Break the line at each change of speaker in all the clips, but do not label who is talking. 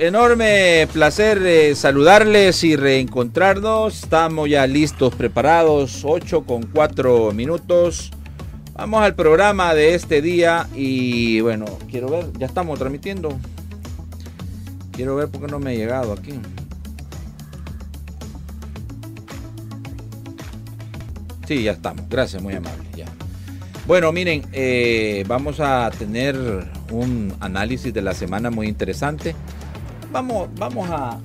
Enorme placer eh, saludarles y reencontrarnos. Estamos ya listos, preparados, 8 con 4 minutos. Vamos al programa de este día y bueno, quiero ver, ya estamos transmitiendo. Quiero ver por qué no me he llegado aquí. Sí, ya estamos. Gracias, muy amable. Ya. Bueno, miren, eh, vamos a tener un análisis de la semana muy interesante. Vamos, vamos a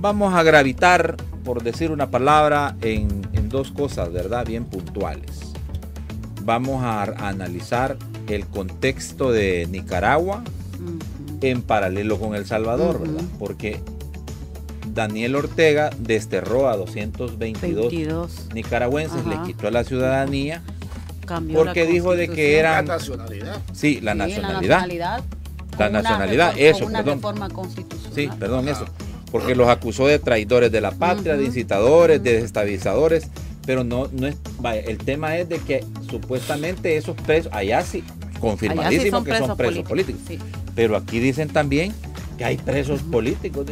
vamos a gravitar, por decir una palabra, en, en dos cosas, ¿verdad? Bien puntuales vamos a, analizar el contexto de Nicaragua en paralelo con El Salvador, ¿verdad? Porque Daniel Ortega desterró a 222 nicaragüenses, le quitó la ciudadanía porque dijo de que eran
la nacionalidad.
Sí, la nacionalidad. La nacionalidad, eso, perdón. Sí, perdón, eso. Porque los acusó de traidores de la patria, de incitadores, de desestabilizadores pero no, no es, el tema es de que supuestamente esos presos, allá sí, confirmadísimo que son presos políticos, pero aquí dicen también que hay presos políticos.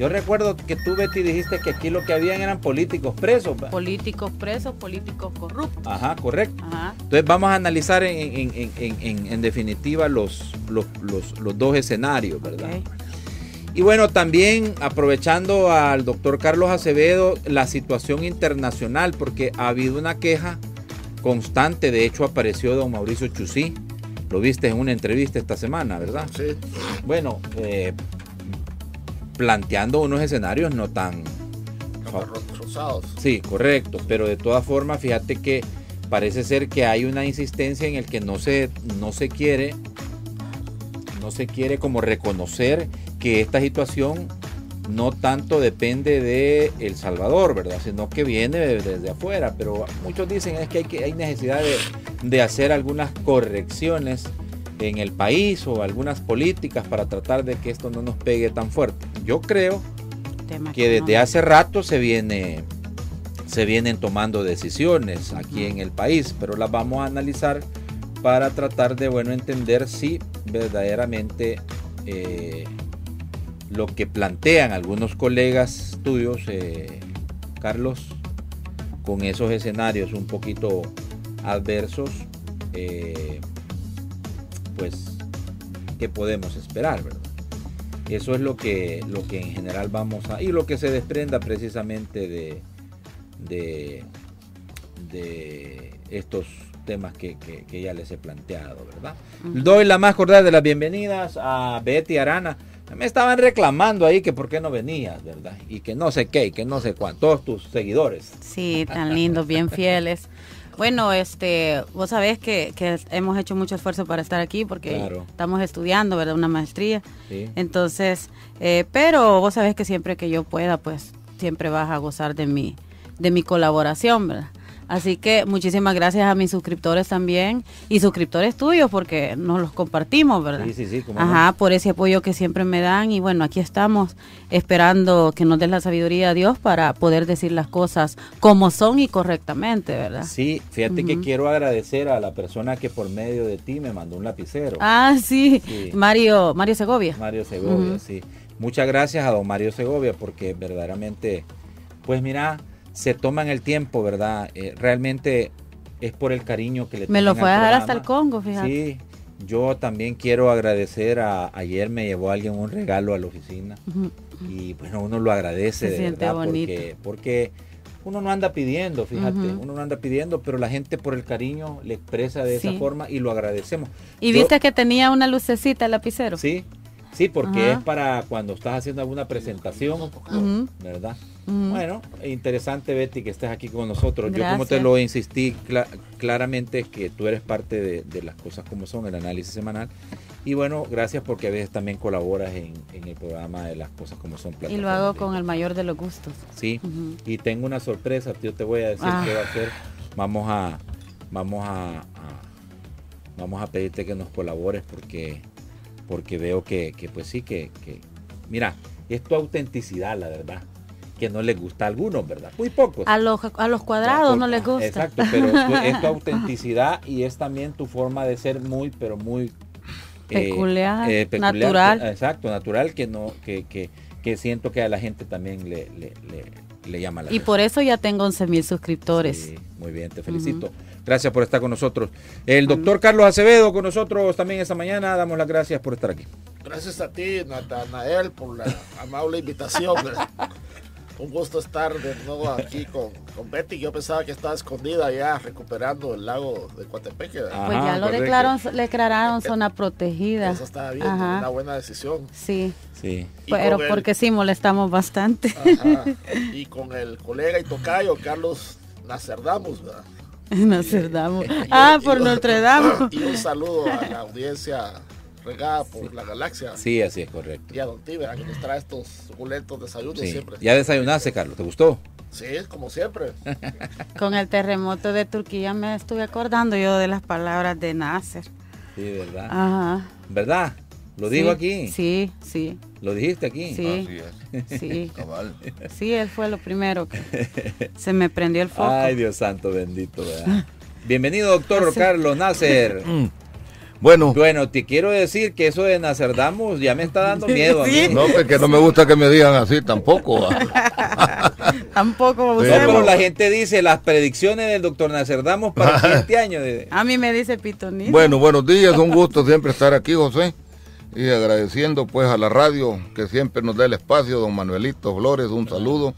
Yo recuerdo que tú, Betty, dijiste que aquí lo que habían eran políticos presos.
Políticos presos, políticos corruptos.
Ajá, correcto. Entonces vamos a analizar en, definitiva los, los, dos escenarios, ¿verdad? Y bueno, también aprovechando al doctor Carlos Acevedo, la situación internacional, porque ha habido una queja constante, de hecho apareció don Mauricio Chusí, lo viste en una entrevista esta semana, ¿verdad?
Sí.
Bueno, eh, planteando unos escenarios no tan...
Rosados.
Sí, correcto, pero de todas formas, fíjate que parece ser que hay una insistencia en el que no se, no se quiere, no se quiere como reconocer que esta situación no tanto depende de El Salvador, ¿verdad? Sino que viene desde afuera. Pero muchos dicen es que hay, que, hay necesidad de, hacer algunas correcciones en el país o algunas políticas para tratar de que esto no nos pegue tan fuerte. Yo creo que desde hace rato se viene se vienen tomando decisiones aquí en el país, pero las vamos a analizar para tratar de bueno entender si verdaderamente eh, lo que plantean algunos colegas tuyos, eh, Carlos, con esos escenarios un poquito adversos, eh, pues, ¿qué podemos esperar, verdad? Eso es lo que, lo que en general vamos a... Y lo que se desprenda precisamente de, de, de estos temas que, ya les he planteado, ¿verdad? Doy la más cordial de las bienvenidas a Betty Arana. Me estaban reclamando ahí que por qué no venías, ¿verdad? Y que no sé qué, y que no sé cuánto, todos tus seguidores.
Sí, tan lindos, bien fieles. Bueno, este, vos sabés que, hemos hecho mucho esfuerzo para estar aquí porque estamos estudiando, ¿verdad? Una maestría. Entonces, eh, pero vos sabés que siempre que yo pueda, pues siempre vas a gozar de mi, de mi colaboración, ¿verdad? Así que muchísimas gracias a mis suscriptores también y suscriptores tuyos porque nos los compartimos, ¿verdad?
Sí, sí, sí.
Ajá, por ese apoyo que siempre me dan y bueno, aquí estamos esperando que nos den la sabiduría a Dios para poder decir las cosas como son y correctamente, ¿verdad?
Sí, fíjate que quiero agradecer a la persona que por medio de ti me mandó un lapicero.
Ah, sí, Mario, Mario Segovia.
Mario Segovia, sí. Muchas gracias a don Mario Segovia porque verdaderamente, pues mira, se toman el tiempo, ¿verdad? Eh, realmente es por el cariño que le
Me lo fue a dar hasta el Congo, fíjate.
Sí, yo también quiero agradecer a, ayer me llevó alguien un regalo a la oficina y bueno, uno lo agradece de verdad porque, porque uno no anda pidiendo, fíjate, uno no anda pidiendo, pero la gente por el cariño le expresa de esa forma y lo agradecemos.
¿Y viste que tenía una lucecita el lapicero?
Sí, sí, porque es para cuando estás haciendo alguna presentación, ¿verdad? Bueno, interesante Betty que estés aquí con nosotros. Yo como te lo insistí claramente que tú eres parte de, las cosas como son, el análisis semanal. Y bueno, gracias porque a veces también colaboras en, el programa de las cosas como son.
Y lo hago con el mayor de los gustos.
Sí, y tengo una sorpresa, yo te voy a decir qué va a hacer. Vamos a, vamos a, vamos a pedirte que nos colabores porque, porque veo que, pues sí, que, que, mira, es tu autenticidad, la verdad que no les gusta a algunos, ¿verdad? Muy pocos.
A los, a los cuadrados no les gusta.
Exacto, pero es tu autenticidad y es también tu forma de ser muy, pero muy
peculiar, natural.
exacto, natural, que no, que, que, que, siento que a la gente también le, le, le, llama la
Y por eso ya tengo 11 mil suscriptores.
muy bien, te felicito. Gracias por estar con nosotros. El doctor Carlos Acevedo con nosotros también esta mañana. Damos las gracias por estar aquí.
Gracias a ti, Natanael, por la amable invitación. Un gusto estar de nuevo aquí con, con, Betty. Yo pensaba que estaba escondida ya recuperando el lago de Coatepeque.
pues ya lo declararon, declararon zona protegida.
Eso estaba bien, una buena decisión.
Sí. Sí. Pero porque sí molestamos bastante.
Y con el colega y tocayo Carlos Nacerdamos, ¿verdad?
Nacerdamos. Ah, por Notre Dame.
Y un saludo a la audiencia regada por la galaxia.
Sí, así es correcto.
Y a Don Tiber, que nos trae estos suculentos desayunos siempre.
¿Ya desayunaste, Carlos? ¿Te gustó?
Sí, como siempre.
Con el terremoto de Turquía me estuve acordando yo de las palabras de Nasser.
Sí, ¿verdad? Ajá. ¿Verdad? ¿Lo digo aquí?
Sí, sí.
¿Lo dijiste aquí?
Sí. Sí. Sí, él fue lo primero que se me prendió el foco.
Ay, Dios santo bendito, ¿verdad? Bienvenido, doctor Carlos Nasser.
Bueno.
Bueno, te quiero decir que eso de Nacerdamos ya me está dando miedo. A mí.
No, porque no me gusta que me digan así tampoco.
tampoco.
pero la gente dice las predicciones del doctor Nacerdamos para este año.
A mí me dice Pitonito.
Bueno, buenos días, un gusto siempre estar aquí, José. Y agradeciendo pues a la radio que siempre nos da el espacio, don Manuelito Flores, un saludo.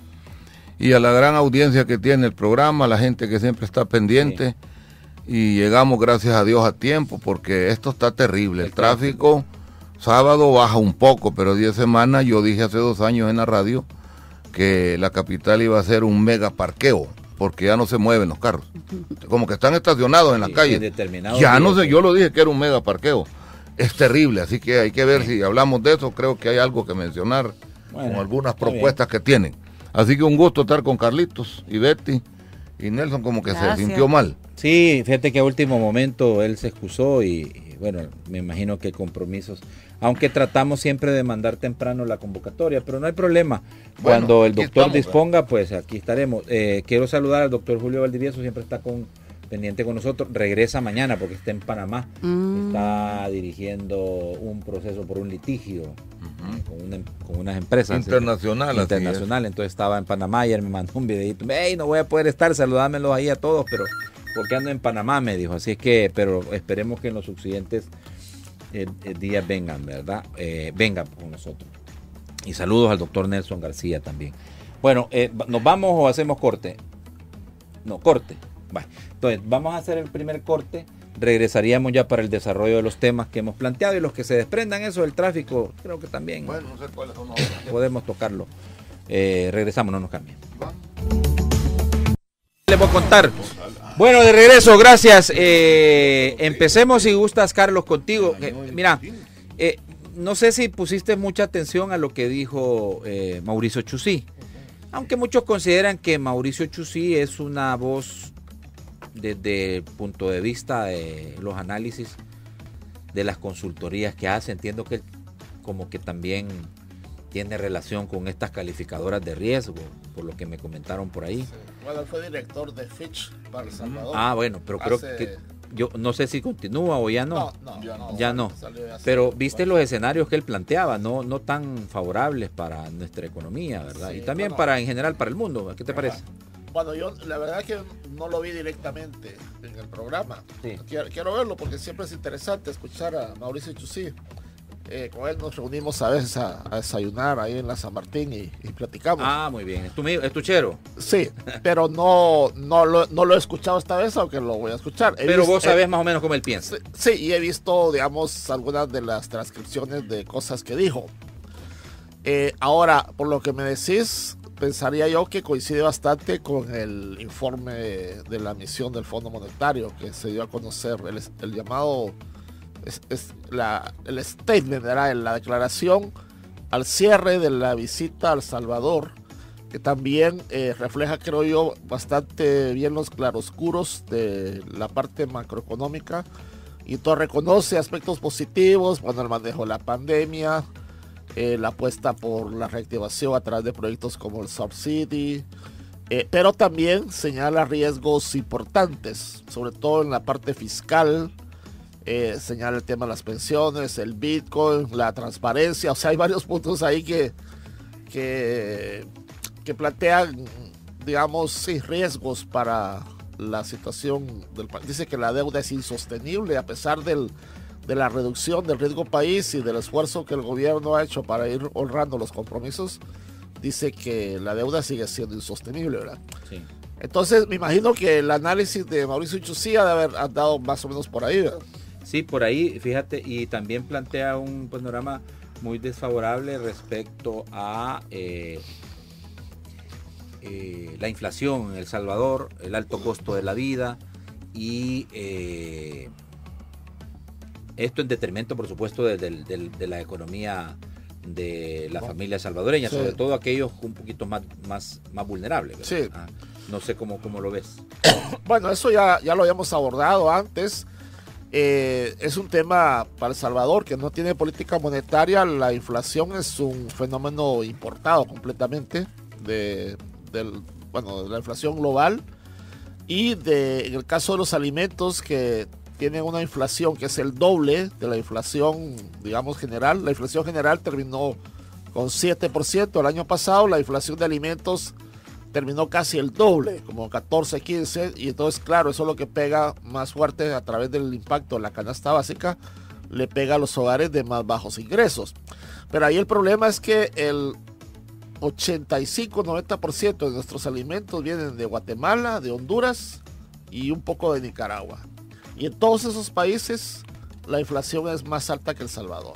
Y a la gran audiencia que tiene el programa, la gente que siempre está pendiente y llegamos gracias a Dios a tiempo porque esto está terrible. El tráfico sábado baja un poco, pero 10 semanas yo dije hace dos años en la radio que la capital iba a ser un mega parqueo porque ya no se mueven los carros. Como que están estacionados en la calle. Ya no sé, yo lo dije que era un mega parqueo. Es terrible, así que hay que ver si hablamos de eso. Creo que hay algo que mencionar con algunas propuestas que tienen. Así que un gusto estar con Carlitos y Betty y Nelson como que se sintió mal.
Sí, fíjate que a último momento él se excusó y, bueno, me imagino que compromisos. Aunque tratamos siempre de mandar temprano la convocatoria, pero no hay problema. Cuando el doctor disponga, pues aquí estaremos. Eh, quiero saludar al doctor Julio Valdivieso, siempre está con pendiente con nosotros. Regresa mañana porque está en Panamá. Mm. Está dirigiendo un proceso por un litigio con, con, unas empresas.
Internacional.
internacional. Entonces estaba en Panamá. Ayer me mandó un videito. Hey, no voy a poder estar, saludámelos ahí a todos, pero porque ando en Panamá, me dijo. Así es que, pero esperemos que en los subsiguientes eh, eh, días vengan, ¿verdad? vengan con nosotros. Y saludos al doctor Nelson García también. Bueno, ¿nos vamos o hacemos corte? No, corte. Entonces, vamos a hacer el primer corte. Regresaríamos ya para el desarrollo de los temas que hemos planteado y los que se desprendan eso del tráfico, creo que también bueno, no sé cuáles son podemos tocarlo. Eh, regresamos, no nos cambien. Les voy a contar. Bueno, de regreso, gracias. Eh, empecemos si gustas, Carlos, contigo. mira, eh, no sé si pusiste mucha atención a lo que dijo Mauricio Chusí. Aunque muchos consideran que Mauricio Chusí es una voz desde el punto de vista de los análisis de las consultorías que hace, entiendo que como que también tiene relación con estas calificadoras de riesgo, por lo que me comentaron por ahí.
Bueno, fue director de Fitch para El Salvador.
Ah, bueno, pero creo que yo no sé si continúa o ya no. No, no ya no. Pero viste los escenarios que él planteaba, no, no tan favorables para nuestra economía, ¿verdad? y también para en general para el mundo. ¿Qué te parece?
Bueno, yo la verdad es que no lo vi directamente en el programa. Quiero, verlo porque siempre es interesante escuchar a Mauricio Chusí. Eh, con él nos reunimos a veces a, desayunar ahí en la San Martín y, platicamos.
Ah, muy bien. ¿Es tu, es tu chero?
Sí, pero no, no, lo, no lo he escuchado esta vez, aunque lo voy a escuchar.
pero vos sabés más o menos cómo él piensa.
Sí, y he visto, digamos, algunas de las transcripciones de cosas que dijo. Eh, ahora, por lo que me decís, pensaría yo que coincide bastante con el informe de la misión del Fondo Monetario que se dio a conocer, el, llamado, es, la, el statement, era la declaración al cierre de la visita al Salvador, que también eh, refleja, creo yo, bastante bien los claroscuros de la parte macroeconómica y todo reconoce aspectos positivos, bueno, el manejo de la pandemia, eh, la apuesta por la reactivación a través de proyectos como el Subsidy, eh, pero también señala riesgos importantes, sobre todo en la parte fiscal eh, señala el tema de las pensiones, el Bitcoin, la transparencia, o sea, hay varios puntos ahí que, que, plantean, digamos, riesgos para la situación del país. Dice que la deuda es insostenible a pesar del, de la reducción del riesgo país y del esfuerzo que el gobierno ha hecho para ir honrando los compromisos. Dice que la deuda sigue siendo insostenible, ¿verdad? Sí. Entonces, me imagino que el análisis de Mauricio Chucía debe haber andado más o menos por ahí, ¿verdad?
Sí, por ahí, fíjate, y también plantea un panorama muy desfavorable respecto a eh, eh, la inflación en El Salvador, el alto costo de la vida y eh, esto en detrimento, por supuesto, de, la economía de la familia salvadoreña, sobre todo aquellos un poquito más, más, más vulnerables. Sí. Ah, no sé cómo, cómo lo ves.
Bueno, eso ya, ya lo habíamos abordado antes. Eh, es un tema para El Salvador que no tiene política monetaria. La inflación es un fenómeno importado completamente de, del, bueno, de la inflación global. Y de, en el caso de los alimentos que tienen una inflación que es el doble de la inflación, digamos, general. La inflación general terminó con 7% el año pasado. La inflación de alimentos terminó casi el doble, como 14, 15, y entonces claro, eso es lo que pega más fuerte a través del impacto de la canasta básica, le pega a los hogares de más bajos ingresos. Pero ahí el problema es que el 85-90% de nuestros alimentos vienen de Guatemala, de Honduras y un poco de Nicaragua. Y en todos esos países la inflación es más alta que El Salvador.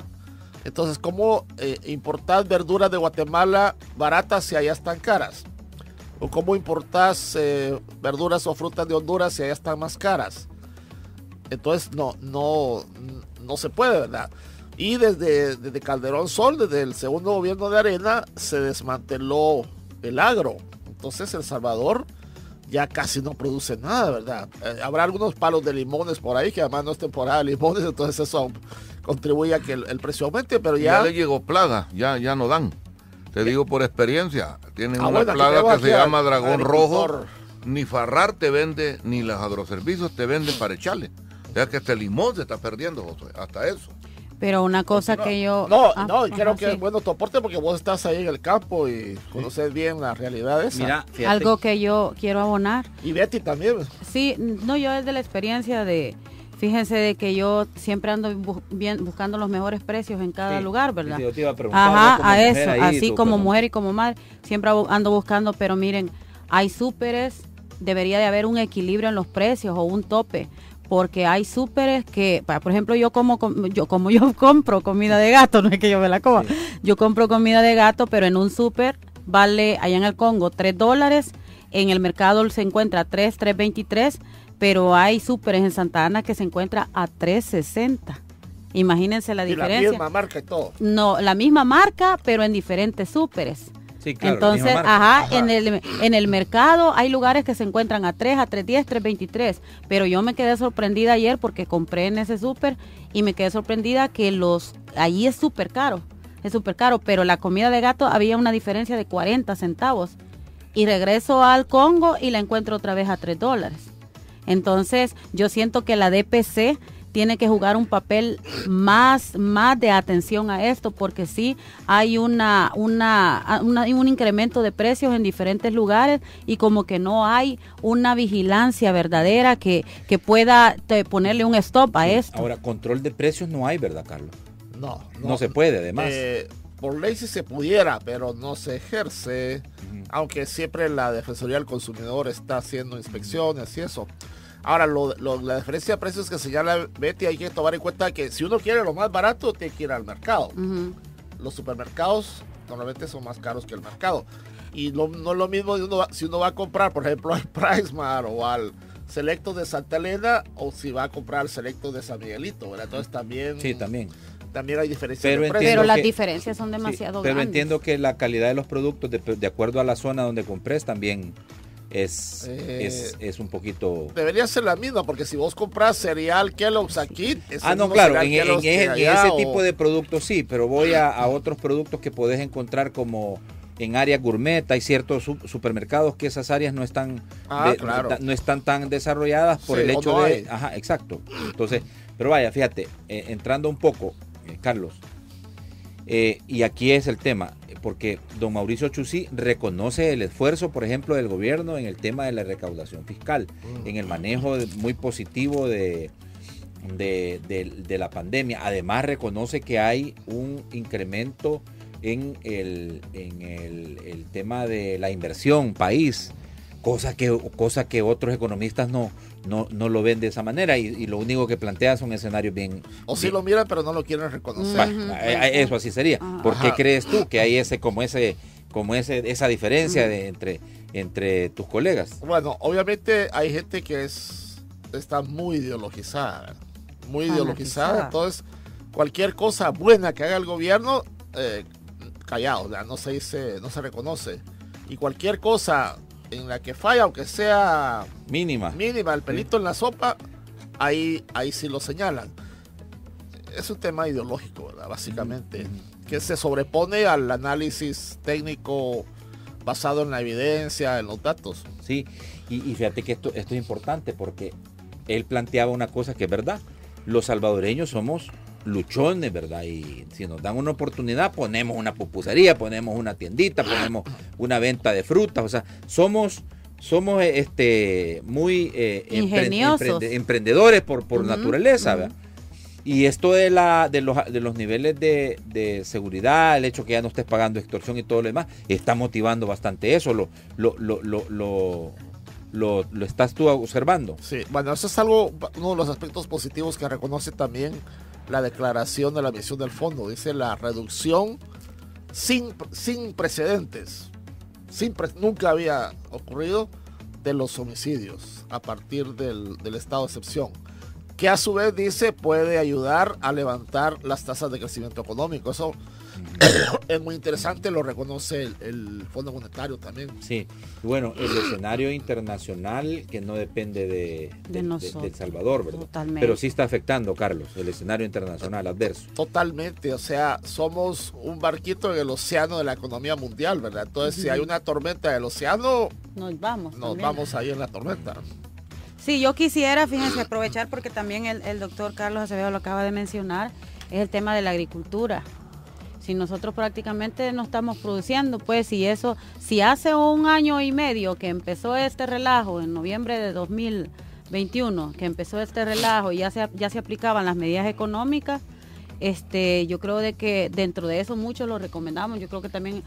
Entonces, ¿cómo eh, importar verduras de Guatemala baratas si allá están caras? o cómo importas eh, verduras o frutas de Honduras si allá están más caras. Entonces no, no, no se puede, ¿verdad? Y desde, desde Calderón Sol, desde el segundo gobierno de Arena, se desmanteló el agro. Entonces El Salvador ya casi no produce nada, ¿verdad? Eh, habrá algunos palos de limones por ahí, que además no es temporada de limones, entonces eso contribuye a que el, precio aumente, pero ya...
Ya le llegó plaga, ya, ya no dan. Te digo por experiencia, tienen ah, una plaga que se llama dragón rojo. Ni Farrar te vende, ni los agroservicios te venden para echarle. O sea que este limón se está perdiendo, hasta eso.
Pero una cosa que yo...
No, ah, no, creo que es bueno tu aporte porque vos estás ahí en el campo y conoces bien la realidad esa. Mira,
Algo que yo quiero abonar.
Y Betty también.
Sí, no, yo es de la experiencia de Fíjense de que yo siempre ando buscando los mejores precios en cada lugar, ¿verdad?
yo te iba a preguntar, Ajá,
a eso, así como mujer y como madre, siempre ando buscando, pero miren, hay súperes, debería de haber un equilibrio en los precios o un tope, porque hay súperes que, por ejemplo, yo como yo como yo compro comida de gato, no es que yo me la coma, yo compro comida de gato, pero en un súper vale allá en el Congo 3 dólares, en el mercado se encuentra 3, 3.23 pero hay súperes en Santa Ana que se encuentra a 360. Imagínense la diferencia. la
misma marca y todo.
No, la misma marca, pero en diferentes súperes. Sí, claro, Entonces, ajá, En, el, en el mercado hay lugares que se encuentran a 3, a 310, 323. Pero yo me quedé sorprendida ayer porque compré en ese súper y me quedé sorprendida que los allí es súper caro. Es súper caro, pero la comida de gato había una diferencia de 40 centavos. Y regreso al Congo y la encuentro otra vez a 3 dólares. Entonces, yo siento que la DPC tiene que jugar un papel más, más de atención a esto, porque sí hay una, una, un incremento de precios en diferentes lugares y como que no hay una vigilancia verdadera que, que pueda ponerle un stop a esto.
Ahora, control de precios no hay, ¿verdad, Carlos?
No,
no, se puede, además.
Eh, por ley sí se pudiera, pero no se ejerce, aunque siempre la Defensoría del Consumidor está haciendo inspecciones y eso. Ahora, la diferencia de precios que señala Betty, hay que tomar en cuenta que si uno quiere lo más barato, tiene que ir al mercado. Los supermercados normalmente son más caros que el mercado. Y no, es lo mismo si uno va a comprar, por ejemplo, al Pricemar o al Selecto de Santa Elena o si va a comprar al Selecto de San Miguelito, Entonces también...
Sí, también
también hay diferencias
pero, pero las diferencias son demasiado
grandes. Pero entiendo que la calidad de los productos, de, de, acuerdo a la zona donde compres, también es, es, eh, es, un poquito...
Debería ser la misma, porque si vos compras cereal Kellogg's aquí...
Ah, no, claro, en, ese tipo de productos sí, pero voy a, otros productos que podés encontrar como, en áreas gourmet, hay ciertos supermercados que esas áreas no están,
ah,
no están tan desarrolladas por el hecho de... Ajá, exacto. Entonces, pero vaya, fíjate, eh, entrando un poco, eh, Carlos, eh, y aquí es el tema, porque don Mauricio Chusí reconoce el esfuerzo, por ejemplo, del gobierno en el tema de la recaudación fiscal, en el manejo muy positivo de, de, la pandemia. Además, reconoce que hay un incremento en el, en el, tema de la inversión país, cosa que, cosa que otros economistas no, no, no lo ven de esa manera y, lo único que plantea son escenarios bien...
O si lo miran pero no lo quieren reconocer.
Eh, eh, eso así sería. ¿Por qué crees tú que hay ese como ese como ese, esa diferencia de, entre, entre tus colegas?
Bueno, obviamente hay gente que es está muy ideologizada, muy ideologizada, entonces cualquier cosa buena que haga el gobierno, eh, callado, no se dice, no se reconoce. Y cualquier cosa en la que falla, aunque sea
mínima,
mínima, el pelito en la sopa, ahí, ahí sí lo señalan. Es un tema ideológico, ¿verdad? Básicamente, que se sobrepone al análisis técnico basado en la evidencia, en los datos.
Sí, y, fíjate que esto, esto es importante porque él planteaba una cosa que es verdad. Los salvadoreños somos luchones, ¿verdad? Y si nos dan una oportunidad, ponemos una pupusería, ponemos una tiendita, ponemos una venta de frutas, o sea, somos somos este muy eh, emprendedores por, por naturaleza, ¿verdad? Y esto de, la, de, los, de los niveles de, seguridad, el hecho que ya no estés pagando extorsión y todo lo demás, está motivando bastante eso. Lo, lo, lo, lo, lo, lo, estás tú observando.
Sí, bueno, eso es algo, uno de los aspectos positivos que reconoce también la declaración de la misión del fondo. Dice la reducción sin, sin precedentes, sin nunca había ocurrido de los homicidios a partir del, del estado de excepción que a su vez dice puede ayudar a levantar las tasas de crecimiento económico. Eso es muy interesante, lo reconoce el, Fondo Monetario también.
Sí, bueno, el escenario internacional que no depende de, El Salvador, ¿verdad? Totalmente. Pero sí está afectando, Carlos, el escenario internacional adverso.
Totalmente, o sea, somos un barquito en el océano de la economía mundial, ¿verdad? Entonces, si hay una tormenta en el océano,
nos vamos.
Nos vamos ahí en la tormenta.
Sí, yo quisiera, fíjense, aprovechar porque también el, el doctor Carlos Acevedo lo acaba de mencionar, es el tema de la agricultura si nosotros prácticamente no estamos produciendo, pues si eso, si hace un año y medio que empezó este relajo, en noviembre de 2021, que empezó este relajo y ya se, ya se aplicaban las medidas económicas, este, yo creo de que dentro de eso muchos lo recomendamos. Yo creo que también,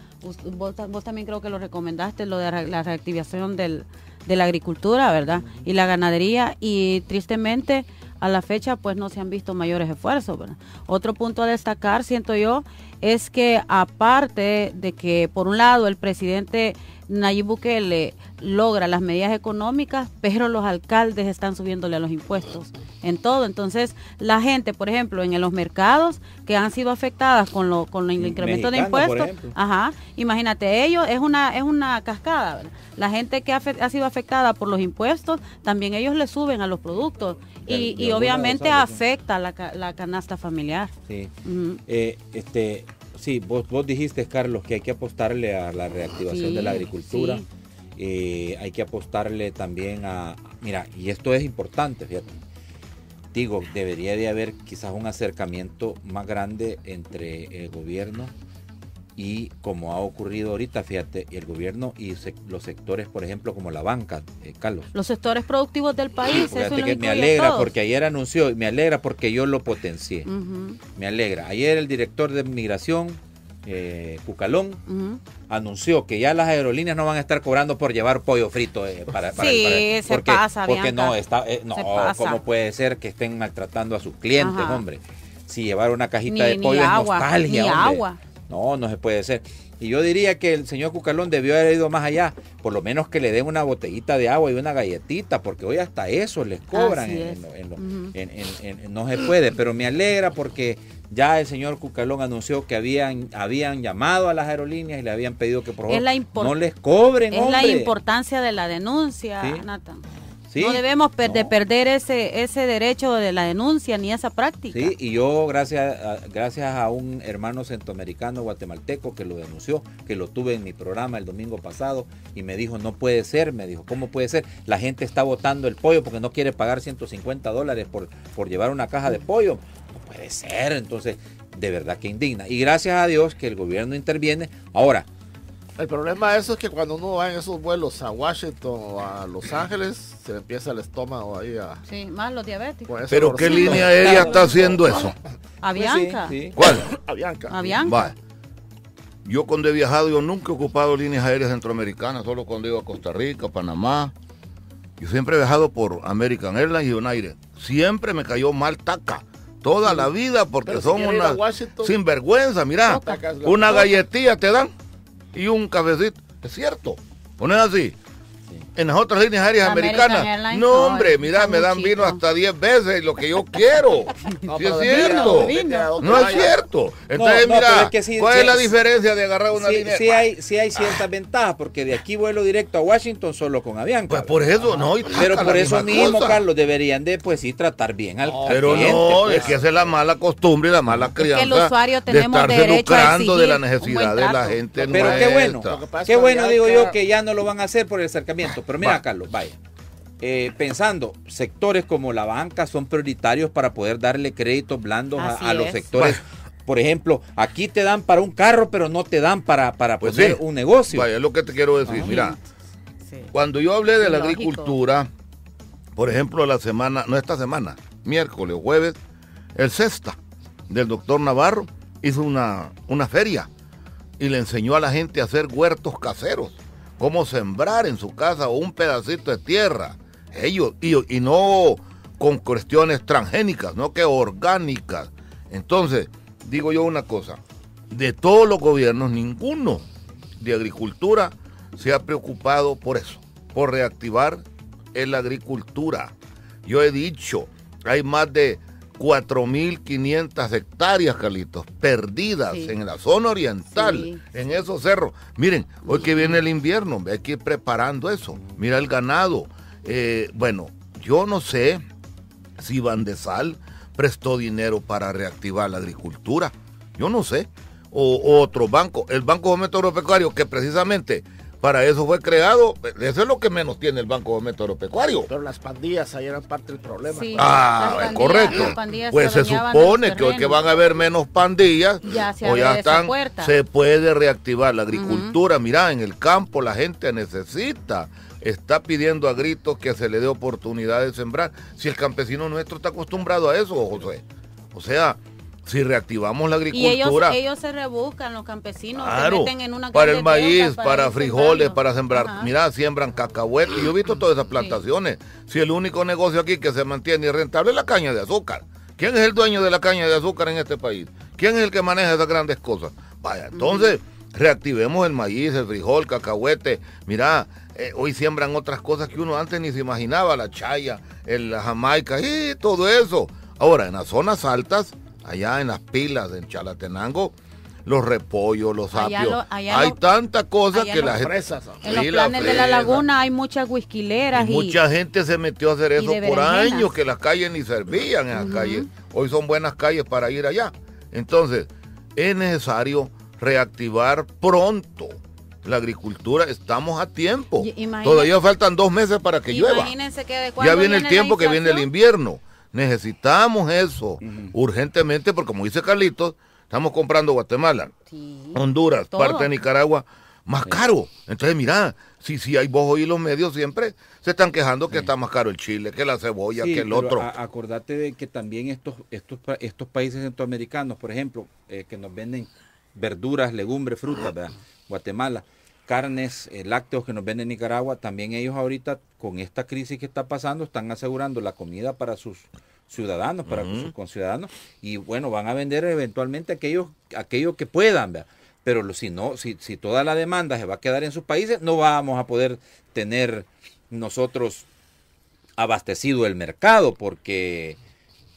vos, también creo que lo recomendaste, lo de la reactivación del, de la agricultura, ¿verdad? Y la ganadería. Y tristemente, a la fecha, pues no se han visto mayores esfuerzos, ¿verdad? Otro punto a destacar, siento yo, es que aparte de que por un lado el presidente Nayib Bukele logra las medidas económicas, pero los alcaldes están subiéndole a los impuestos en todo. Entonces, la gente, por ejemplo, en los mercados que han sido afectadas con lo con el incremento de impuestos, ajá, imagínate, ellos es una es una cascada, La gente que ha, sido afectada por los impuestos, también ellos le suben a los productos y, obviamente afecta la, la, canasta familiar.
Sí. Eh, este Sí, vos, vos dijiste, Carlos, que hay que apostarle a la reactivación de la agricultura. Eh, hay que apostarle también a... Mira, y esto es importante, fíjate. Digo, debería de haber quizás un acercamiento más grande entre el gobierno y como ha ocurrido ahorita, fíjate, el gobierno y los sectores, por ejemplo, como la banca, eh, Carlos.
Los sectores productivos del país.
Fíjate que me alegra porque ayer anunció, me alegra porque yo lo potencié. Me alegra. Ayer el director de migración, eh, Cucalón, anunció que ya las aerolíneas no van a estar cobrando por llevar pollo frito eh, para, para,
sí, se pasa,
porque no está, no, cómo puede ser que estén maltratando a sus clientes, hombre. Si llevar una cajita de pollo es nostalgia,
ni agua.
No, no se puede ser. Y yo diría que el señor Cucalón debió haber ido más allá, por lo menos que le den una botellita de agua y una galletita, porque hoy hasta eso les cobran. no se puede, pero me alegra porque ya el señor Cucalón anunció que habían, habían llamado a las aerolíneas y le habían pedido que por favor no les cobren.
Es la importancia de la denuncia, Nathan. No debemos de perder ese, ese derecho de la denuncia ni esa práctica.
Sí, y yo gracias a, gracias a un hermano centroamericano guatemalteco que lo denunció, que lo tuve en mi programa el domingo pasado y me dijo, no puede ser, me dijo, ¿cómo puede ser? La gente está votando el pollo porque no quiere pagar 150 dólares por, por llevar una caja de pollo. No puede ser, entonces de verdad que indigna. Y gracias a Dios que el gobierno interviene. Ahora,
el problema de eso es que cuando uno va en esos vuelos a Washington o a Los Ángeles, se empieza el estómago ahí a...
Sí, más los diabéticos.
¿Pero qué línea aérea está haciendo eso?
Avianca.
¿Cuál?
Avianca.
Avianca.
Yo cuando he viajado, yo nunca he ocupado líneas aéreas centroamericanas, solo cuando iba a Costa Rica, Panamá. Yo siempre he viajado por American Airlines y United. Siempre me cayó mal taca toda la vida porque son una sinvergüenza. Mira, una galletilla te dan y un cafecito. Es cierto. Pones así en las otras líneas aéreas americanas. no, hombre, mira, me dan vino hasta 10 veces lo que yo quiero. No, es cierto. No es cierto. Entonces, mira, ¿cuál es la diferencia de agarrar una línea?
Sí hay, sí hay ciertas ventajas, porque de aquí vuelo directo a Washington solo con Avianca.
Pues por eso, no.
Pero por eso mismo, Carlos, deberían de, pues sí, tratar bien al
Pero no, es pues. que esa es la mala costumbre y la mala crianza.
el usuario tenemos
de estarse lucrando de la necesidad de la gente.
Pero qué bueno, qué bueno, digo yo, que ya no lo van a hacer por el acercamiento. Pero mira, Carlos, vaya. Eh, pensando, sectores como la banca son prioritarios para poder darle créditos blandos a, los sectores. Por ejemplo, aquí te dan para un carro, pero no te dan para, para pues poner un negocio.
Vaya, es lo que te quiero decir. Mira, cuando yo hablé de la agricultura, por ejemplo, la semana, no esta semana, miércoles o jueves, el CESTA del doctor Navarro hizo una, una feria y le enseñó a la gente a hacer huertos caseros cómo sembrar en su casa un pedacito de tierra. Ellos, y, no con cuestiones transgénicas, no que orgánicas. Entonces, digo yo una cosa, de todos los gobiernos, ninguno de agricultura se ha preocupado por eso, por reactivar la agricultura. Yo he dicho, hay más de 4.500 hectáreas, Carlitos, perdidas en la zona oriental, en esos cerros. Miren, hoy que viene el invierno, hay que ir preparando eso. Mira el ganado. Eh, bueno, yo no sé si Van de Sal prestó dinero para reactivar la agricultura. Yo no sé. O, otro banco, el Banco Agropecuario, que precisamente para eso fue creado. Eso es lo que menos tiene el Banco de Método Agropecuario.
Pero las pandillas ahí eran parte del problema.
ah, es correcto. Pues se supone que hoy que van a haber menos pandillas, ya se, o ya están, se puede reactivar la agricultura. Mira, en el campo la gente necesita está pidiendo a gritos que se le dé oportunidad de sembrar. Si el campesino nuestro está acostumbrado a eso, José. O sea, si reactivamos la agricultura.
Y ellos, se rebuscan, los campesinos,
se meten en una Para el maíz, para, frijoles, para sembrar. Mira, siembran cacahuete. Yo he visto todas esas plantaciones. Si el único negocio aquí que se mantiene rentable es la caña de azúcar. ¿Quién es el dueño de la caña de azúcar en este país? ¿Quién es el que maneja esas grandes cosas? Vaya, entonces, reactivemos el maíz, el frijol, cacahuete. Mira, eh, hoy siembran otras cosas que uno antes ni se imaginaba, la chaya, el, la jamaica y todo eso. Ahora, en las zonas altas, allá en las pilas en Chalatenango, los repollos, los apios. hay tantas cosas que las
fresas. En los planes de la laguna hay muchas whisquileras.
Y, mucha gente se metió a hacer eso por años, que las calles ni servían en las calles. Hoy son buenas calles para ir allá. Entonces, es necesario reactivar pronto la agricultura. Estamos a tiempo. Todavía faltan dos meses para que llueva. ya viene el tiempo que viene el invierno. Necesitamos eso urgentemente porque como dice Carlitos, estamos comprando Guatemala, Honduras, parte de Nicaragua, más caro. Entonces, mira, si si hay vos y los medios siempre se están quejando que está más caro el chile, que la cebolla, que el otro.
acordate de que también estos, estos, estos países centroamericanos, por ejemplo, eh, que nos venden verduras, legumbres, frutas, Guatemala, carnes, eh, lácteos que nos venden en Nicaragua, también ellos ahorita con esta crisis que está pasando están asegurando la comida para sus ciudadanos, para sus conciudadanos, y bueno, van a vender eventualmente aquellos, aquello que puedan, pero si no, si, si toda la demanda se va a quedar en sus países, no vamos a poder tener nosotros abastecido el mercado porque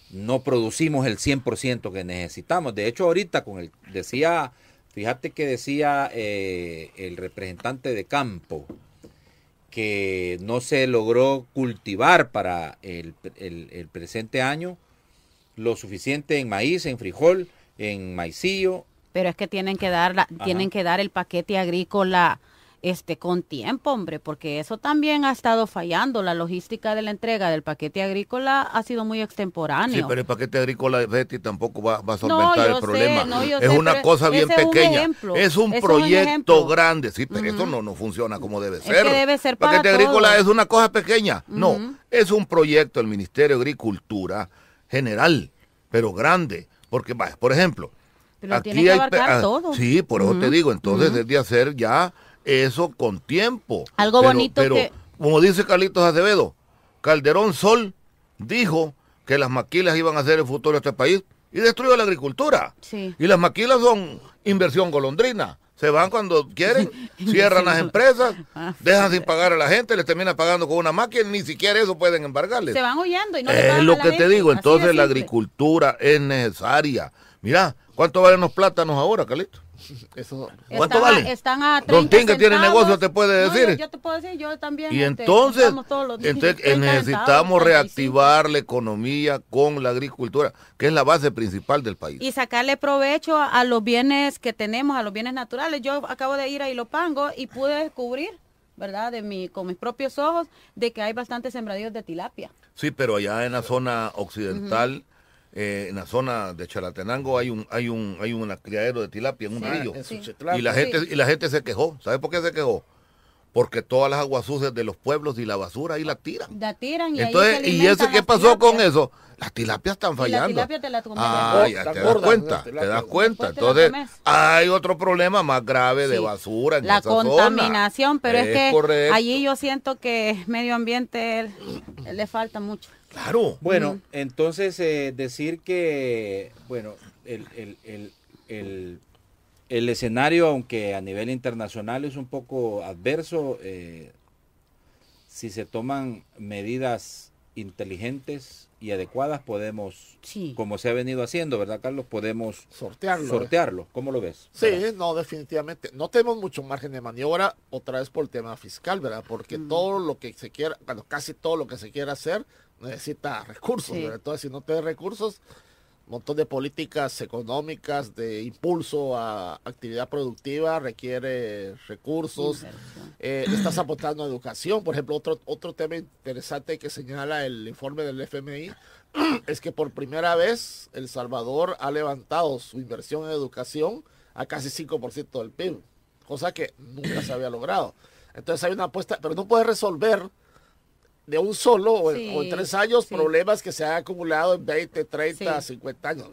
no producimos el 100% que necesitamos. De hecho, ahorita con el, decía Fíjate que decía eh, el representante de campo que no se logró cultivar para el, el, presente año lo suficiente en maíz, en frijol, en maicillo.
Pero es que tienen que dar la, tienen que dar el paquete agrícola este con tiempo, hombre, porque eso también ha estado fallando. La logística de la entrega del paquete agrícola ha sido muy extemporáneo.
Sí, pero el paquete agrícola, Betty, tampoco va, a solventar el problema. es una cosa bien pequeña. es un proyecto grande, sí, pero eso no, no funciona como debe ser.
debe ser
el paquete agrícola es una cosa pequeña. No, es un proyecto del Ministerio de Agricultura general, pero grande. Porque, por ejemplo,
pero aquí tiene que abarcar ah, todo.
Sí, por eso te digo, entonces es de hacer ya eso con tiempo.
Algo bonito
pero, como dice Carlitos Acevedo, Calderón Sol dijo que las maquilas iban a ser el futuro de este país y destruyó la agricultura. Y las maquilas son inversión golondrina. Se van cuando quieren, cierran las empresas, ah, dejan sin pagar a la gente, les terminan pagando con una máquina, ni siquiera eso pueden embargarles.
Se van huyendo y no
Es lo que te digo, entonces la agricultura es necesaria. Mira, ¿cuánto valen los plátanos ahora, Carlitos?
Eso, ¿Cuánto vale? están a 30
Don Tim que tiene negocio te puede decir.
yo, te puedo decir, yo también.
Y este, entonces, entonces necesitamos reactivar la economía con la agricultura, que es la base principal del país.
Y sacarle provecho a, los bienes que tenemos, a los bienes naturales. Yo acabo de ir a Ilopango y pude descubrir, ¿verdad? De mi, con mis propios ojos, de que hay bastantes sembradíos de tilapia.
Sí, pero allá en la zona occidental... Eh, en la zona de Chalatenango hay un hay un hay un criadero de tilapia en un río. y la gente y la gente se quejó. ¿sabe por qué se quejó? porque todas las aguas sucias de los pueblos y la basura ahí la tiran.
La tiran y
entonces y ese qué pasó con eso las tilapias están fallando.
la te la
ah, ya te das cuenta te das cuenta. Entonces hay otro problema más grave de basura en
la contaminación pero es, que allí yo siento que medio ambiente le falta mucho
Claro.
Bueno, entonces eh, decir que, bueno, el, el, el, el, escenario, aunque a nivel internacional es un poco adverso, eh, si se toman medidas inteligentes y adecuadas, podemos, como se ha venido haciendo, ¿verdad, Carlos? Podemos
sortearlo.
sortearlo. ¿Cómo lo ves?
Sí, no, definitivamente. No tenemos mucho margen de maniobra, otra vez por el tema fiscal, ¿verdad? Porque mm. todo lo que se quiera, bueno, casi todo lo que se quiera hacer, necesita recursos, entonces si no tienes recursos, un montón de políticas económicas de impulso a actividad productiva requiere recursos. Eh, estás aportando a educación. Por ejemplo, otro, otro tema interesante que señala el informe del FMI es que por primera vez El Salvador ha levantado su inversión en educación a casi 5% del PIB, cosa que nunca se había logrado. Entonces hay una apuesta, pero no puede resolver de un solo o, en, tres años problemas que se han acumulado en 20, 30, 50 años.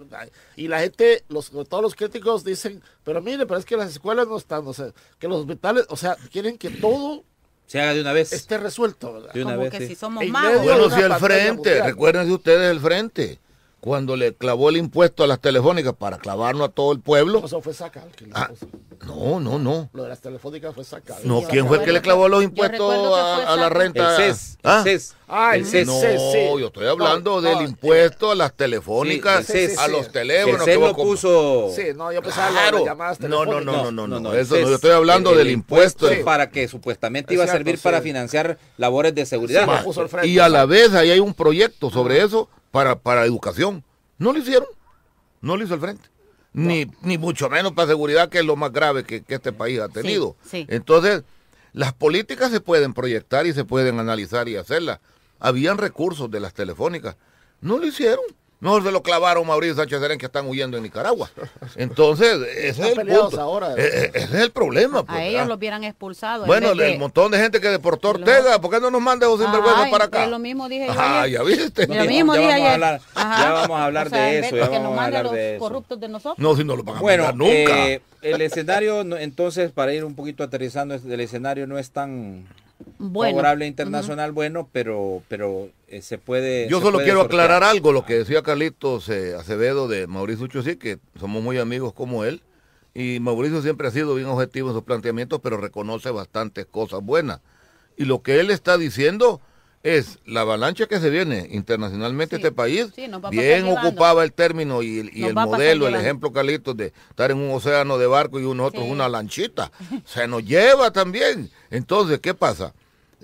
Y la gente, los, todos los críticos dicen, pero mire, pero es que las escuelas no están, o sea, que los hospitales, o sea, quieren que todo
se haga de una vez.
Esté resuelto,
De una vez,
que si somos magos.
Bueno, si el frente, recuerden ustedes el frente cuando le clavó el impuesto a las telefónicas para clavarnos a todo el pueblo.
Eso fue sacar.
Ah, no, no, no.
Lo de las telefónicas fue sacar.
no, ¿quién fue el que le clavó los impuestos a, la renta?
El CES. ¿Ah? El CES.
Ah, el CES.
No, yo estoy hablando del impuesto a las telefónicas, a los teléfonos.
El CES lo puso.
Sí, no, yo pensaba claro. las llamadas
telefónicas. No, no, no, no, no, eso no, yo estoy hablando del impuesto.
Para que supuestamente iba a servir para financiar labores de seguridad.
y a la vez ahí hay un proyecto sobre eso para, para educación. No lo hicieron. No lo hizo el frente. Ni, ni mucho menos para seguridad, que es lo más grave que, este país ha tenido. Entonces, las políticas se pueden proyectar y se pueden analizar y hacerlas. Habían recursos de las telefónicas. No lo hicieron. Mejor se lo clavaron Mauricio Sánchez Serén que están huyendo en Nicaragua. Entonces, ese es el punto.
Ahora,
e, e, ese es el problema.
a pues, ellos los hubieran expulsado.
Bueno, el montón de gente que deportó Ortega, ¿por qué no nos manda esos sinvergüenzas para acá?
Lo mismo dije yo
Ah, ya viste.
Lo mismo dije
ayer. Ya vamos a hablar de eso. Ya vamos a hablar de
eso. corruptos de nosotros.
No, si no lo van a bueno, nunca. Eh,
el escenario, entonces, para ir un poquito aterrizando, el escenario no es tan favorable internacional, bueno, pero, pero eh, se puede.
Yo solo quiero aclarar algo, lo que decía Carlitos eh, Acevedo de Mauricio sí que somos muy amigos como él. Y Mauricio siempre ha sido bien objetivo en sus planteamientos, pero reconoce bastantes cosas buenas. Y lo que él está diciendo es la avalancha que se viene internacionalmente este país. bien ocupaba el término y, el modelo, el ejemplo, Carlitos, de estar en un océano de barco y nosotros una lanchita. Se nos lleva también. Entonces, ¿qué pasa?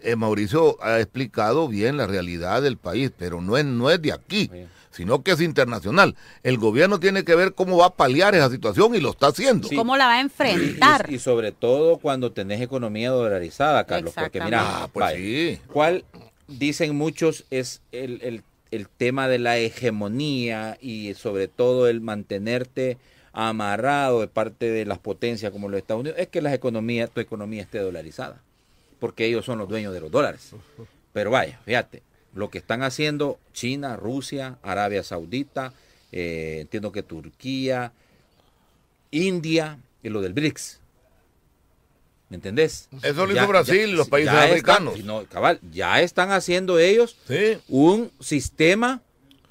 eh, Mauricio ha explicado bien la realidad del país, pero no es, no es de aquí, sino que es internacional. El gobierno tiene que ver cómo va a paliar esa situación y lo está haciendo.
¿Cómo la va a enfrentar?
Y, sobre todo cuando tenés economía dolarizada, Carlos, porque mira, ah, pues ¿cuál dicen muchos es el, el tema de la hegemonía y sobre todo el mantenerte amarrado de parte de las potencias como los Estados Unidos, es que la economía, tu economía esté dolarizada, porque ellos son los dueños de los dólares. Pero vaya, fíjate, lo que están haciendo China, Rusia, Arabia Saudita, eh, entiendo que Turquía, India y lo del BRICS. ¿Me entendés?
Eso lo hizo Brasil y los países africanos.
ya están haciendo ellos un sistema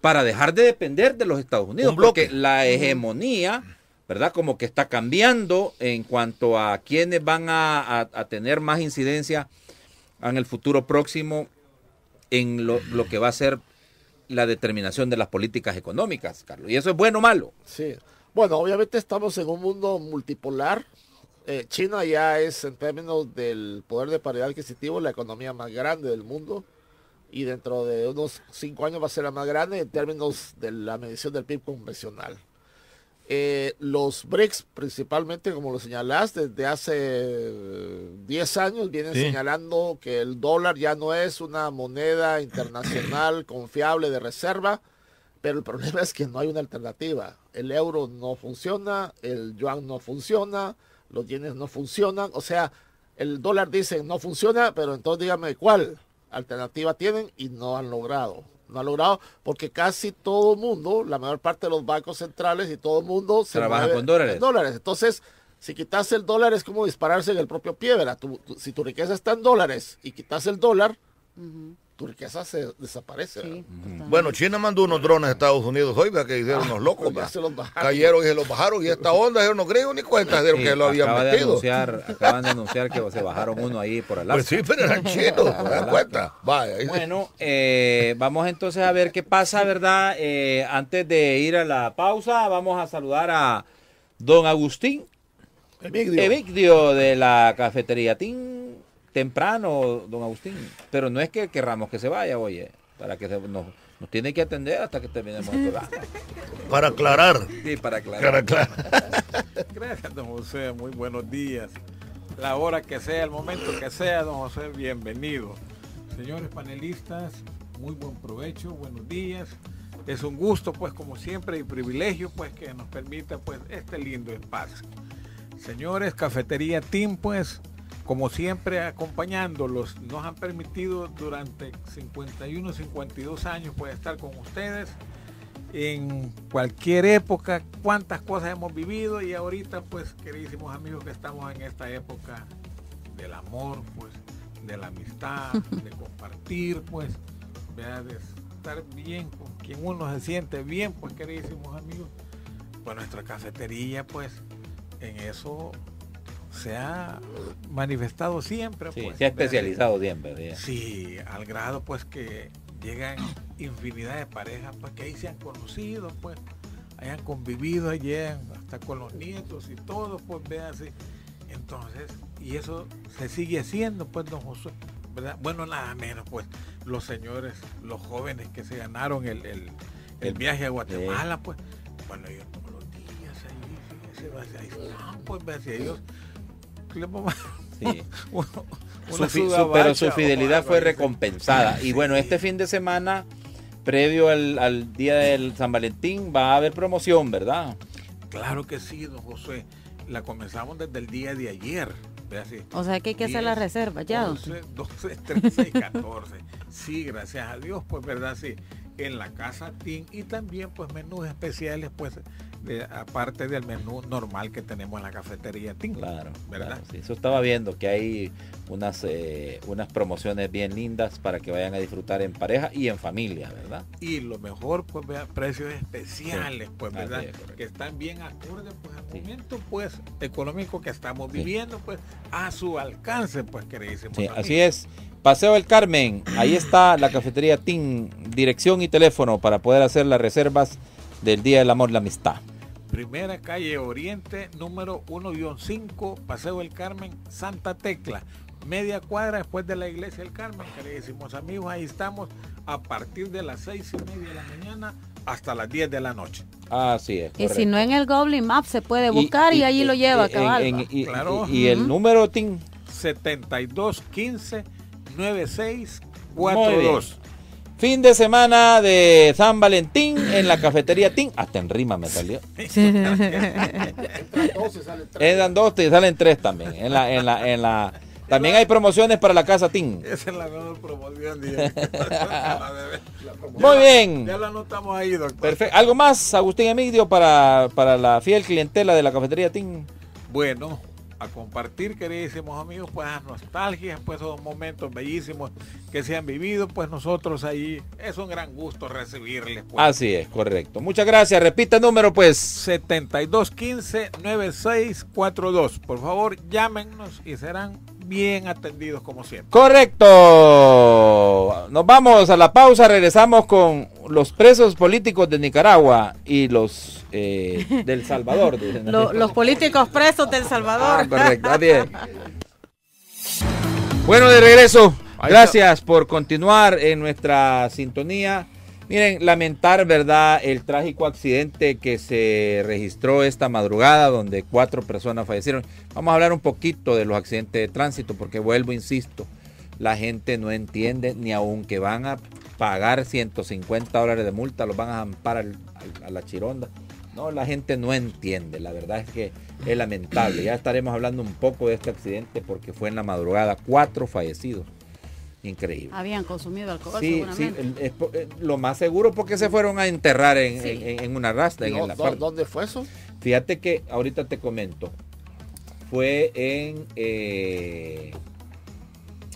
para dejar de depender de los Estados Unidos. Porque la hegemonía, ¿verdad? Como que está cambiando en cuanto a quienes van a, tener más incidencia en el futuro próximo en lo, que va a ser la determinación de las políticas económicas, Carlos. ¿Y eso es bueno o malo?
Sí. Bueno, obviamente estamos en un mundo multipolar. Eh, China ya es, en términos del poder de paridad adquisitivo, la economía más grande del mundo y dentro de unos cinco años va a ser la más grande en términos de la medición del PIB convencional. Eh, los BRICS, principalmente, como lo señalás, desde hace 10 años vienen señalando que el dólar ya no es una moneda internacional confiable de reserva, pero el problema es que no hay una alternativa. El euro no funciona, el yuan no funciona, los yenes no funcionan, o sea, el dólar dice no funciona, pero entonces dígame cuál alternativa tienen y no han logrado. No han logrado porque casi todo el mundo, la mayor parte de los bancos centrales y todo el mundo
se trabaja con dólares.
dólares. Entonces, si quitas el dólar es como dispararse en el propio pie, ¿verdad? si tu riqueza está en dólares y quitas el dólar, riqueza se desaparece.
bueno, China mandó unos drones a Estados Unidos hoy, vea que hicieron unos locos. Cayeron y se los bajaron. Y esta onda, ellos no creo ni cuenta de que lo habían metido.
acaban de anunciar que se bajaron uno ahí por el lado.
Pues sí, pero eran chinos, dan cuenta?
Bueno, eh, vamos entonces a ver qué pasa, ¿verdad? Eh, antes de ir a la pausa, vamos a saludar a don Agustín. Evicdio. de la cafetería Tin temprano, don Agustín. Pero no es que querramos que se vaya, oye, para que nos, tiene que atender hasta que terminemos el programa.
Para aclarar.
Sí, para aclarar.
Gracias, don José. Muy buenos días. La hora que sea, el momento que sea, don José, bienvenido. Señores panelistas, muy buen provecho, buenos días. Es un gusto, pues, como siempre, y privilegio, pues, que nos permita, pues, este lindo espacio. Señores, Cafetería Team, pues, como siempre acompañándolos, nos han permitido durante 51, 52 años pues, estar con ustedes en cualquier época, cuántas cosas hemos vivido y ahorita pues queridísimos amigos que estamos en esta época del amor, pues, de la amistad, de compartir, pues, de estar bien con quien uno se siente bien, pues queridísimos amigos, pues nuestra cafetería, pues, en eso se ha manifestado siempre.
Pues, se ha especializado siempre.
Sí, al grado pues que llegan infinidad de parejas pues que ahí se han conocido, pues hayan convivido, llegan hasta con los nietos y todo, pues ve así. Entonces, y eso se sigue haciendo, pues, don José, ¿verdad? Bueno, nada menos, pues, los señores, los jóvenes que se ganaron el, el, viaje a Guatemala, pues, bueno, ellos todos los días ahí, ahí están, pues,
pero su fidelidad fue recompensada. Y bueno, este fin de semana, previo al, día del San Valentín, va a haber promoción, ¿verdad?
Claro que sí, don José. La comenzamos desde el día de ayer.
O sea que hay que hacer la reserva ya.
12, 13 y 14. sí, gracias a Dios, pues verdad, sí. En la casa Team y también pues menús especiales, pues aparte del menú normal que tenemos en la cafetería Ting.
Claro, ¿verdad? eso estaba viendo que hay unas, eh, unas promociones bien lindas para que vayan a disfrutar en pareja y en familia, ¿verdad?
Y lo mejor, pues, vea, precios especiales, pues, ¿verdad? que están bien acordes, pues, al momento, pues, económico que estamos viviendo, pues, a su alcance, pues, queridísimo.
Sí, así es. Paseo del Carmen, ahí está la cafetería Ting, dirección y teléfono para poder hacer las reservas del Día del Amor y la Amistad.
Primera calle Oriente, número 1-5, Paseo del Carmen, Santa Tecla. media cuadra después de la iglesia del Carmen, queridísimos amigos, ahí estamos a partir de las seis y media de la mañana hasta las 10 de la noche.
Así es.
Y si no en el Goblin Map se puede buscar y, allí lo lleva,
cabal. y, claro. y, el número TIN
7215 9642.
Fin de semana de San Valentín en la cafetería TIN. Hasta en rima me salió. Entran dos y salen tres también. En la, en la, en la, también hay promociones para la casa TIN.
Esa es la mejor promoción.
Muy bien.
Ya la anotamos ahí, doctor.
Perfecto. ¿Algo más, Agustín Emidio, para, para la fiel clientela de la cafetería TIN?
Bueno, a compartir, queridísimos amigos, pues las nostalgias, pues esos momentos bellísimos que se han vivido, pues nosotros ahí es un gran gusto recibirles. Pues.
Así es, correcto. Muchas gracias. Repita el número, pues.
7215-9642. Por favor, llámenos y serán bien atendidos como siempre.
Correcto. Nos vamos a la pausa, regresamos con los presos políticos de Nicaragua y los eh, del Salvador.
los políticos presos del Salvador.
Ah, correcto, Bueno, de regreso. Gracias por continuar en nuestra sintonía. Miren, lamentar, ¿verdad?, el trágico accidente que se registró esta madrugada donde cuatro personas fallecieron. Vamos a hablar un poquito de los accidentes de tránsito porque vuelvo, insisto, la gente no entiende ni aunque van a pagar 150 dólares de multa, los van a amparar a la chironda. No, la gente no entiende, la verdad es que es lamentable. Ya estaremos hablando un poco de este accidente porque fue en la madrugada, cuatro fallecidos increíble.
Habían consumido alcohol. Sí, sí,
eh, lo más seguro porque se fueron a enterrar en, una rasta. En
¿Dónde fue eso?
Fíjate que ahorita te comento. Fue en... Eh,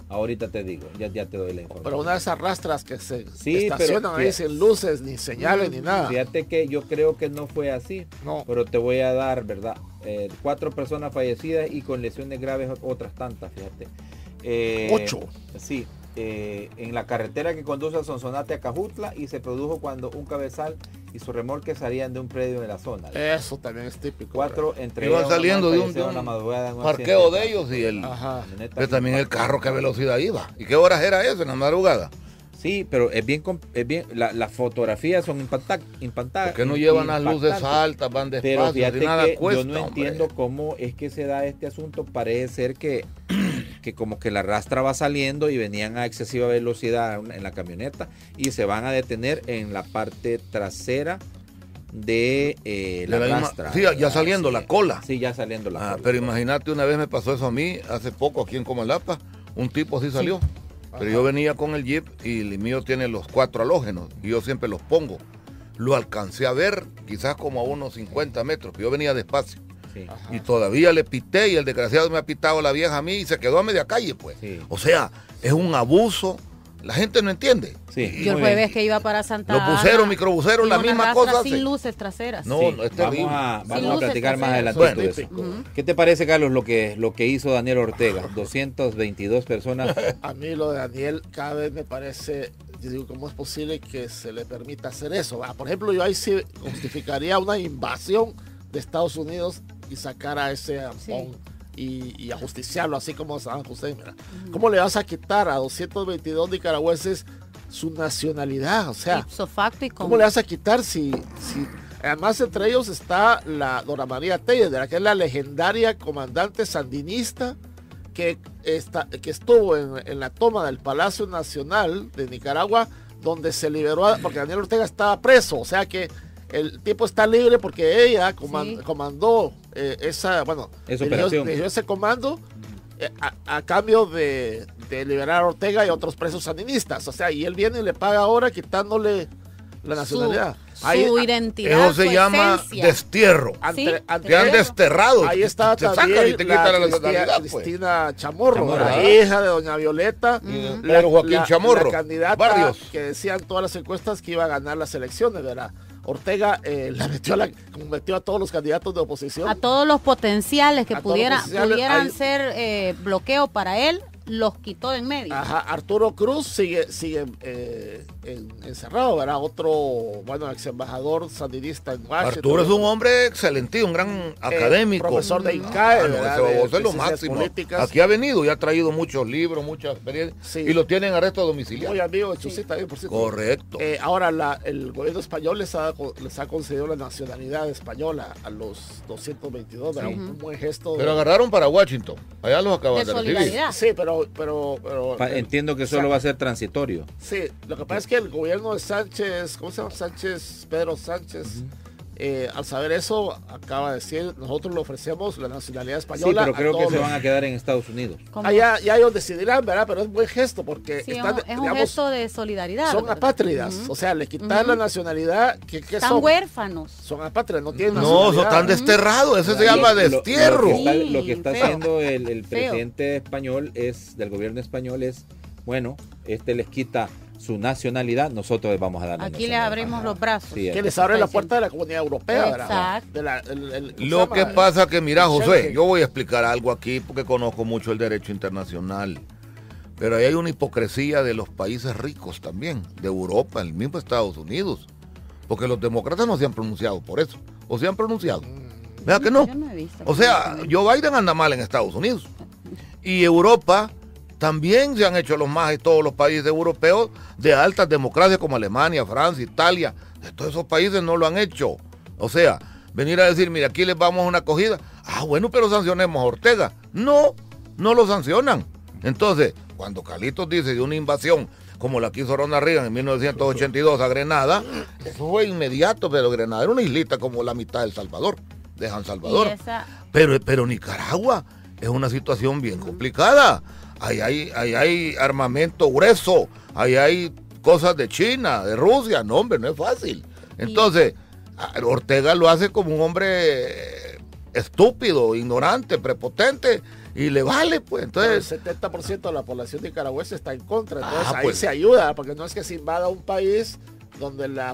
ahorita te digo, ya, ya te doy la información.
Pero una de esas rastras que se estacionan ahí sin luces, ni señales, ni nada.
Fíjate que yo creo que no fue así. No. Pero te voy a dar, ¿verdad? Eh, cuatro personas fallecidas y con lesiones graves otras tantas, fíjate.
Ocho.
Sí, eh, en la carretera que conduce a Sonsonate a Cajutla y se produjo cuando un cabezal y su remolque salían de un predio de la zona.
Eso también es típico.
Cuatro entre
Iban saliendo de un, parqueo de ellos y el pero también el carro que velocidad iba. ¿Y qué horas era eso en la madrugada?
Sí, pero es bien, es bien las fotografías son impactantes. ¿Por
qué no llevan las luces altas, van despacio, pero nada
Yo no entiendo cómo es que se da este asunto. Parece ser que que como que la rastra va saliendo y venían a excesiva velocidad en la camioneta y se van a detener en la parte trasera de eh, la, rastra.
Sí, ya saliendo la cola.
Sí, ya saliendo la
ah, Pero imagínate, una vez me pasó eso a mí, hace poco aquí en Comalapa, un tipo así salió. Pero yo venía con el jeep y el mío tiene los cuatro halógenos y yo siempre los pongo. Lo alcancé a ver quizás como a unos 50 metros, yo venía despacio. Y todavía le pité y el desgraciado me ha pitado la vieja a mí y se quedó a media calle, pues. O sea, es un abuso. La gente no entiende.
Yo el jueves que iba para Santa
Los buceros, microbuseros, la misma cosa.
Sin luces traseras.
No, no es Vamos a, vamos a platicar más adelante de eso. ¿Qué te parece, Carlos, lo que, lo que hizo Daniel Ortega? 222 personas.
A mí lo de Daniel cada vez me parece yo digo, ¿cómo es posible que se le permita hacer eso? Por ejemplo, yo ahí sí justificaría una invasión de Estados Unidos y sacar a ese y, ajusticiarlo, así como San José. ¿Cómo le vas a quitar a 222 nicaragüenses su nacionalidad? O sea, ¿cómo le vas a quitar si, si Además, entre ellos está la Dora María Telles, que es la legendaria comandante sandinista que, está, que estuvo en, en, la toma del Palacio Nacional de Nicaragua, donde se liberó, porque Daniel Ortega estaba preso. O sea que el tipo está libre porque ella comandó eh, esa, bueno, ese comando eh, a, cambio de, liberar a Ortega y otros presos sandinistas. O sea, y él viene y le paga ahora quitándole la nacionalidad.
Su, su identidad.
Eso se llama destierro. te han desterrado.
Ahí está también la, pues. Cristina, Chamorro, la hija de doña Violeta.
la, Joaquín Chamorro.
candidata que decían todas las encuestas que iba a ganar las elecciones, ¿verdad? Ortega eh, la metió a la, metió a todos los candidatos de oposición.
A todos los potenciales que pudiera, pudieran ser eh, bloqueo para él, los quitó de en medio.
Ajá, Arturo Cruz sigue, sigue eh, encerrado, ¿verdad? Otro, bueno, ex embajador sandinista en Washington.
Arturo es un hombre excelente, un gran eh, académico.
profesor de INCAE,
ah, es lo máximo. Aquí ha venido y ha traído muchos libros, muchas experiencias. Y lo tienen en arresto domiciliario.
Muy amigo de Chusita, por cierto.
Correcto.
Eh, ahora, la, el gobierno español les ha, les ha concedido la nacionalidad española a los 222, ¿verdad? Un buen gesto.
Pero agarraron para Washington. Allá los acaban de, recibir.
Sí, pero... pero, pero
Entiendo que solo va a ser transitorio.
Sí, lo que pasa es que el gobierno de Sánchez, ¿cómo se llama? Sánchez, Pedro Sánchez. Eh, al saber eso, acaba de decir, nosotros le ofrecemos la nacionalidad española.
Sí, pero creo que se van a quedar en Estados Unidos.
Allá ya ellos decidirán, ¿verdad? Pero es un buen gesto porque
sí, están, es un gesto de solidaridad.
Son apátridas, o sea, le quitar la nacionalidad. que
están huérfanos.
Son apátridas, no tienen
No, están desterrados, eso se llama destierro.
Lo, que está, haciendo el, el presidente español es, del gobierno español es, bueno, este les quita su nacionalidad, nosotros les vamos a dar
Aquí les abrimos los brazos.
que les abre la puerta de la comunidad europea. Exacto.
Lo que pasa que, mira, José, yo voy a explicar algo aquí porque conozco mucho el derecho internacional. Pero ahí hay una hipocresía de los países ricos también, de Europa, el mismo Estados Unidos. Porque los demócratas no se han pronunciado por eso. ¿O se han pronunciado? ¿Verdad que no? o sea, Joe Biden anda mal en Estados Unidos. Y Europa también se han hecho los más de todos los países europeos de altas democracias como Alemania, Francia, Italia. Todos esos países no lo han hecho. O sea, venir a decir, mira, aquí les vamos a una acogida. Ah, bueno, pero sancionemos a Ortega. No, no lo sancionan. Entonces, cuando Carlitos dice de una invasión como la que hizo Ronald Reagan en 1982 a Grenada, eso fue inmediato, pero Grenada era una islita como la mitad del Salvador, de San Salvador. Pero, pero Nicaragua es una situación bien complicada ahí hay, hay armamento grueso, ahí hay cosas de China, de Rusia, no hombre, no es fácil. Entonces, Ortega lo hace como un hombre estúpido, ignorante, prepotente, y le vale, pues. Entonces,
el 70% de la población nicaragüense está en contra, entonces ah, ahí pues. se ayuda, porque no es que se invada un país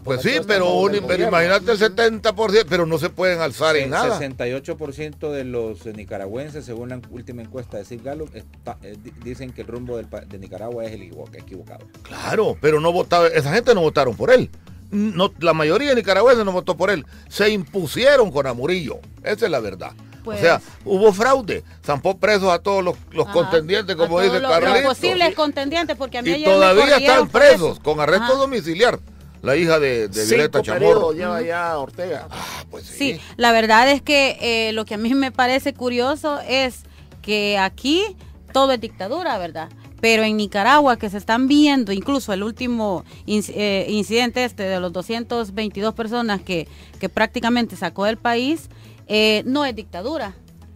pues sí, pero, imagínate el 70%, pero no se pueden alzar en nada.
El 68% de los nicaragüenses, según la última encuesta de Sid eh, dicen que el rumbo de Nicaragua es el equivocado.
Claro, pero no votaron, esa gente no votaron por él. No, la mayoría de nicaragüenses no votó por él. Se impusieron con Amurillo. Esa es la verdad. o sea, pues hubo fraude. Zampó presos a todos los, contendientes, como dice Carlos.
Los posibles contendientes, porque a mí
y todavía están presos con arresto domiciliar la hija de, de Violeta Chamorro.
lleva ya Ortega.
Ah, pues sí. la verdad es que eh, lo que a mí me parece curioso es que aquí todo es dictadura, ¿verdad? Pero en Nicaragua, que se están viendo, incluso el último eh, incidente este de los 222 personas que, que prácticamente sacó del país, eh, no es dictadura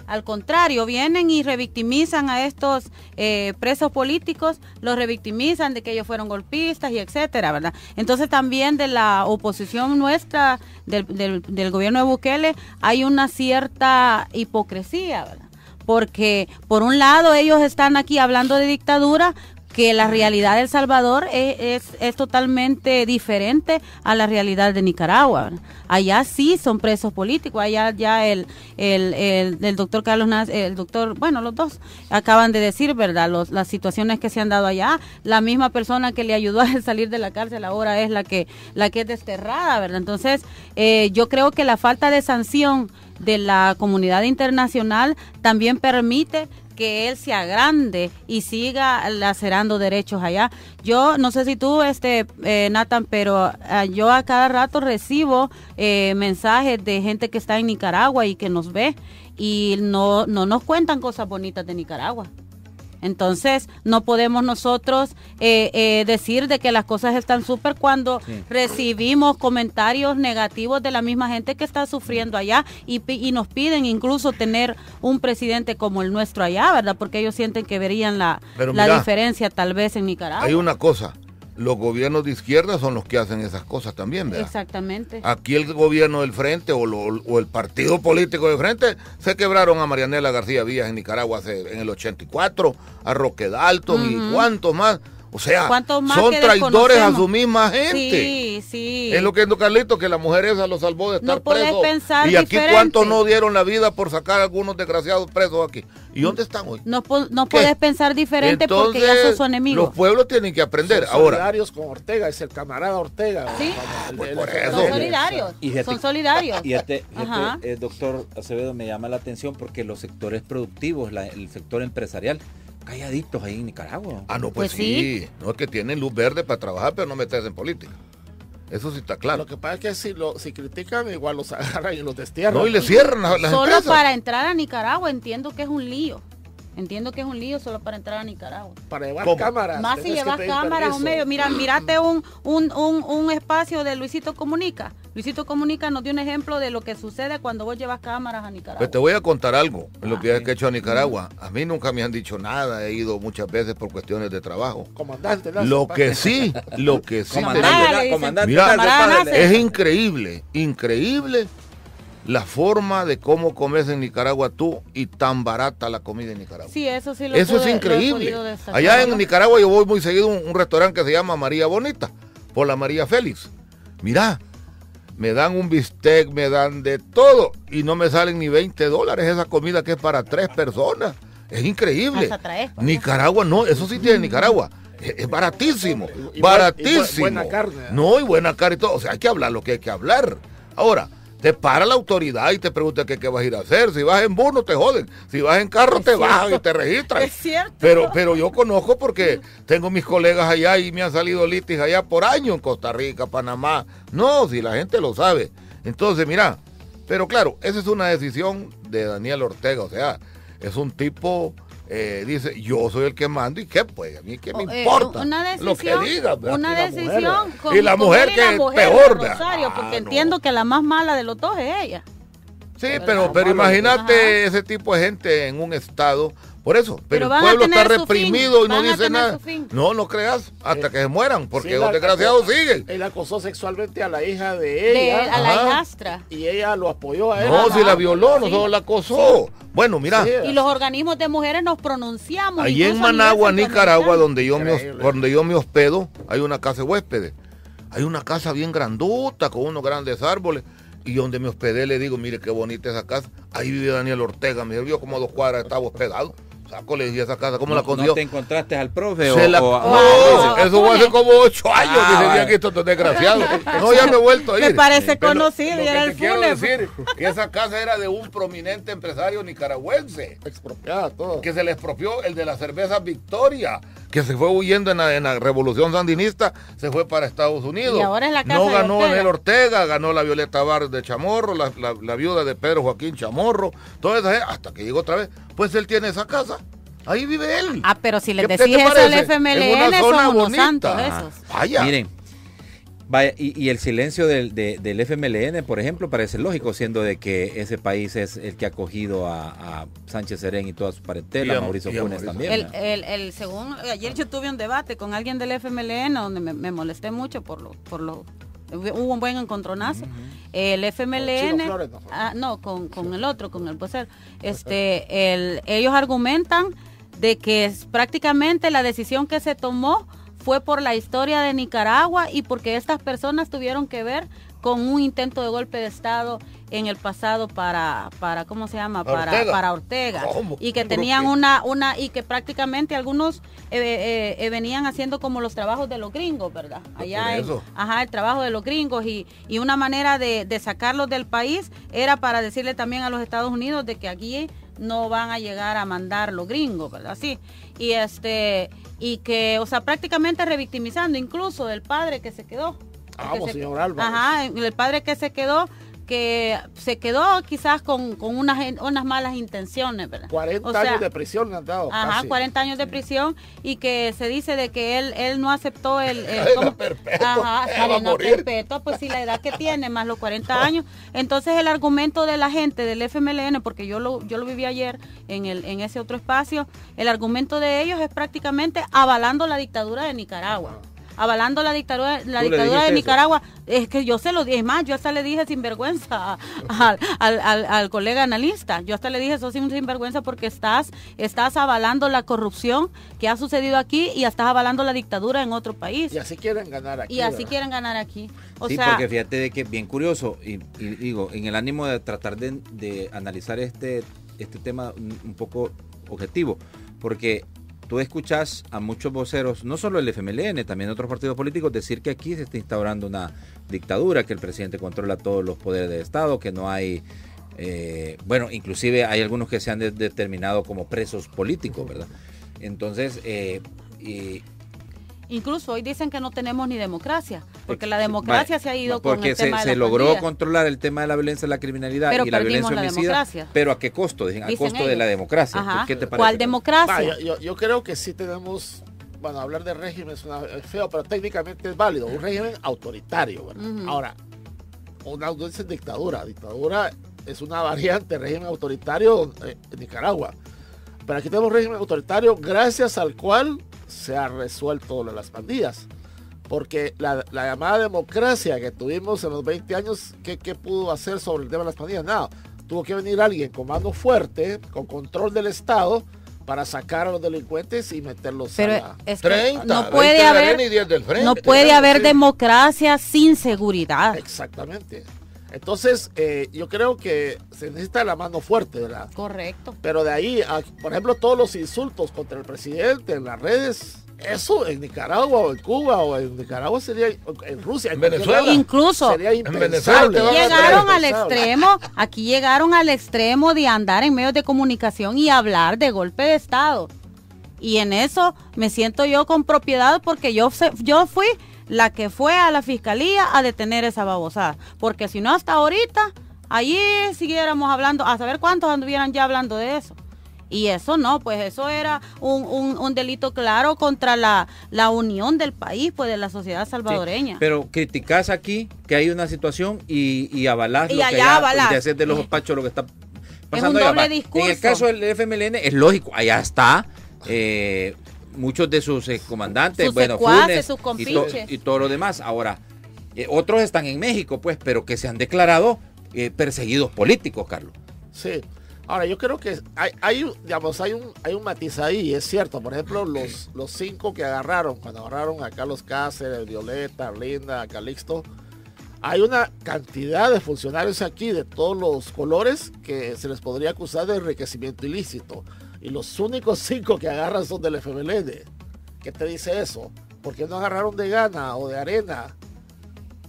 al contrario, vienen y revictimizan a estos eh, presos políticos, los revictimizan de que ellos fueron golpistas y etcétera, ¿verdad? Entonces también de la oposición nuestra, del, del gobierno de Bukele, hay una cierta hipocresía, ¿verdad? porque por un lado ellos están aquí hablando de dictadura, que la realidad de El Salvador es, es, totalmente diferente a la realidad de Nicaragua. Allá sí son presos políticos, allá ya el, el, el, doctor Carlos Naz, el doctor, bueno, los dos acaban de decir, ¿verdad? Los, las situaciones que se han dado allá, la misma persona que le ayudó a salir de la cárcel ahora es la que, la que es desterrada, ¿verdad? Entonces, eh, yo creo que la falta de sanción de la comunidad internacional también permite que él sea grande y siga lacerando derechos allá. Yo no sé si tú, este, eh, Nathan, pero eh, yo a cada rato recibo eh, mensajes de gente que está en Nicaragua y que nos ve y no, no nos cuentan cosas bonitas de Nicaragua. Entonces, no podemos nosotros eh, eh, decir de que las cosas están súper cuando recibimos comentarios negativos de la misma gente que está sufriendo allá y, y, nos piden incluso tener un presidente como el nuestro allá, ¿verdad? Porque ellos sienten que verían la, la diferencia tal vez en Nicaragua.
Hay una cosa, los gobiernos de izquierda son los que hacen esas cosas también, ¿verdad?
Exactamente.
Aquí el gobierno del frente o, el partido político del frente se quebraron a Marianela García Vías en Nicaragua en el 84, a Roque Dalton y cuántos más. O sea, son traidores a su misma gente.
Sí, sí.
Es lo que es Carlito, que la mujer esa lo salvó de estar
no preso. Pensar
y aquí cuántos no dieron la vida por sacar a algunos desgraciados presos aquí. ¿Y dónde están hoy?
No, no puedes pensar diferente porque ya sos su enemigo.
Los pueblos tienen que aprender.
Son
Ahora,
solidarios con Ortega, es el camarada Ortega.
Sí, pues por eso. Son solidarios. son solidarios.
Y este, este el doctor Acevedo me llama la atención porque los sectores productivos, el sector empresarial, calladitos ahí en Nicaragua.
Ah, no, pues, pues sí. No es que tienen luz verde para trabajar, pero no meterse en política. Eso sí está claro.
Lo que pasa es que si, lo, si critican, igual los agarran y los destierran.
No, y le cierran las,
Solo para entrar a Nicaragua entiendo que es un lío. Entiendo que es un lío solo para entrar a Nicaragua.
Para llevar cámaras.
Más si llevas cámaras o medio. Mira, mirate un, un, un, un, espacio de Luisito Comunica. Luisito Comunica nos dio un ejemplo de lo que sucede cuando vos llevas cámaras a Nicaragua.
Pues te voy a contar algo lo que he hecho a Nicaragua. A mí nunca me han dicho nada. He ido muchas veces por cuestiones de trabajo.
Comandante.
Lo que sí, lo que sí.
Comandante, comandante,
mira, es increíble, increíble la forma de cómo comes en Nicaragua tú y tan barata la comida en Nicaragua.
Sí, eso sí
lo Eso es increíble. Allá en Nicaragua yo voy muy seguido a un, restaurante que se llama María Bonita, por la María Félix. Mira, me dan un bistec, me dan de todo y no me salen ni 20 dólares esa comida que es para tres personas. Es increíble. Nicaragua no, eso sí tiene Nicaragua. Es, baratísimo, baratísimo. buena carne. No, y buena carne y todo. O sea, hay que hablar lo que hay que hablar. Ahora, te para la autoridad y te pregunta qué, qué vas a ir a hacer. Si vas en bus no te joden. Si vas en carro te bajan y te registran.
Es cierto.
Pero, pero yo conozco porque tengo mis colegas allá y me han salido litis allá por año en Costa Rica, Panamá. No, si la gente lo sabe. Entonces, mira, pero claro, esa es una decisión de Daniel Ortega. O sea, es un tipo eh, dice, yo soy el que mando y qué, pues, a mí qué me eh, importa lo que diga.
Una decisión
y la mujer que es peor.
Rosario, porque entiendo que la más mala de los dos es ella.
Sí, pero, pero imagínate ese tipo de gente en un estado por eso, pero, el pueblo está reprimido y no dice nada. No, no creas, hasta eh, que se mueran, porque los desgraciados siguen.
Él acosó sexualmente a la hija de ella.
a la hijastra.
Y ella lo apoyó a él.
No, si la violó, no solo la acosó. Bueno, mira.
Y los organismos de mujeres nos pronunciamos.
Allí en Managua, Nicaragua, donde yo, me, donde yo me hospedo, hay una casa de huéspedes. Hay una casa bien grandota, con unos grandes árboles. Y donde me hospedé le digo, mire qué bonita esa casa. Ahí vive Daniel Ortega. Me vio como a dos cuadras estaba hospedado. Saco, le dije esa casa, ¿cómo la cogió?
¿No te encontraste al profe?
o, no, eso fue hace como ocho años ah, que se había visto estos desgraciados. No, ya me he vuelto a ir.
Me parece conocido, y era el
quiero decir que esa casa era de un prominente empresario nicaragüense.
Expropiada todo.
Que se le expropió el de la cerveza Victoria, que se fue huyendo en la, revolución sandinista, se fue para Estados Unidos.
Y ahora es la casa
No ganó Daniel Ortega, ganó la Violeta Bar de Chamorro, la, la, viuda de Pedro Joaquín Chamorro, todo eso, hasta que llegó otra vez. Pues él tiene esa casa. Ahí vive él.
Ah, pero si le decís eso al FMLN, son unos santos esos.
Vaya. Miren, vaya, y, el silencio del, del, FMLN, por ejemplo, parece lógico, siendo de que ese país es el que ha acogido a, Sánchez Serén y toda su parentela, a Mauricio Funes también.
El, el, el, según, ayer yo tuve un debate con alguien del FMLN donde me, molesté mucho por lo, por lo hubo un buen encontronazo. El FMLN, ah, no, con, con, el otro, con el poser, este, el, ellos argumentan de que prácticamente la decisión que se tomó fue por la historia de Nicaragua y porque estas personas tuvieron que ver con un intento de golpe de Estado en el pasado para, para ¿cómo se llama? Para Ortega, para Ortega. y que tenían una, una, y que prácticamente algunos eh, eh, eh, venían haciendo como los trabajos de los gringos, ¿verdad? Allá ajá, el trabajo de los gringos y, y una manera de, de sacarlos del país era para decirle también a los Estados Unidos de que aquí no van a llegar a mandar los gringos, ¿verdad? Sí. Y este, y que, o sea, prácticamente revictimizando incluso del padre que se quedó.
Vamos, señor Álvarez.
Ajá, el padre que se quedó que se quedó quizás con, unas, unas malas intenciones, ¿verdad?
40 años de prisión le han dado.
Ajá, 40 años de prisión y que se dice de que él él no aceptó el...
ajá,
cadena perpetua, pues si la edad que tiene, más los 40 años. Entonces el argumento de la gente del FMLN, porque yo lo, yo lo viví ayer en, el, en ese otro espacio, el argumento de ellos es prácticamente avalando la dictadura de Nicaragua avalando la dictadura, la dictadura de Nicaragua. Es que yo se lo dije, más, yo hasta le dije sinvergüenza al, al, al, colega analista. Yo hasta le dije, sos sinvergüenza porque estás, estás avalando la corrupción que ha sucedido aquí y estás avalando la dictadura en otro país.
Y así quieren ganar aquí.
Y así quieren ganar aquí.
O sí, porque fíjate de que bien curioso, y, digo, en el ánimo de tratar de, analizar este, este tema un poco objetivo, porque tú escuchas a muchos voceros, no solo el FMLN, también otros partidos políticos, decir que aquí se está instaurando una dictadura, que el presidente controla todos los poderes del Estado, que no hay, eh, bueno, inclusive hay algunos que se han determinado como presos políticos, ¿verdad? Entonces, eh,
Incluso hoy dicen que no tenemos ni democracia, porque la democracia se ha ido con el tema
se, se logró controlar el tema de la violencia, la criminalidad y la violencia homicida, pero ¿a qué costo? Dicen, a costo de la democracia.
¿Qué te parece? ¿Cuál democracia?
yo, creo que sí tenemos, bueno, hablar de régimen es, feo, pero técnicamente es válido, un régimen autoritario. Ahora, una es dictadura, dictadura es una variante régimen autoritario eh, en Nicaragua. Pero aquí tenemos régimen autoritario gracias al cual se ha resuelto las pandillas. Porque la, llamada democracia que tuvimos en los 20 años, ¿qué, pudo hacer sobre el tema de las pandillas? Nada. Tuvo que venir alguien con mano fuerte, con control del Estado, para sacar a los delincuentes y meterlos
Pero a es 30, no puede haber, no puede haber democracia sin seguridad.
Exactamente. Entonces, eh, yo creo que se necesita la mano fuerte, ¿verdad?
Correcto.
Pero de ahí, por ejemplo, todos los insultos contra el presidente en las redes, eso en Nicaragua o en Cuba o en Nicaragua sería en Rusia, en
Venezuela, incluso
sería impensable.
Aquí llegaron al extremo, aquí llegaron al extremo de andar en medios de comunicación y hablar de golpe de estado. Y en eso me siento yo con propiedad porque yo yo fui la que fue a la fiscalía a detener esa babosada. Porque si no, hasta ahorita, allí siguiéramos hablando, a saber cuántos anduvieran ya hablando de eso. Y eso no, pues eso era un, delito claro contra la, la, unión del país, pues de la sociedad salvadoreña.
pero criticas aquí que hay una situación y, y avalás
y
lo
allá avalás.
de hacer de los pachos lo que está
pasando. Es un doble discurso.
En el caso del FMLN es lógico, allá está. Eh, muchos de sus eh, comandantes, bueno, y, todo lo demás. Ahora, eh, otros están en México, pues, pero que se han declarado eh, perseguidos políticos, Carlos.
Sí. Ahora, yo creo que hay, hay, digamos, hay, un, hay un matiz ahí, es cierto. Por ejemplo, los, los cinco que agarraron, cuando agarraron a Carlos Cáceres, Violeta, Linda, Calixto, hay una cantidad de funcionarios aquí de todos los colores que se les podría acusar de enriquecimiento ilícito. Y los únicos cinco que agarran son del FMLN. ¿Qué te dice eso? ¿Por qué no agarraron de gana o de arena?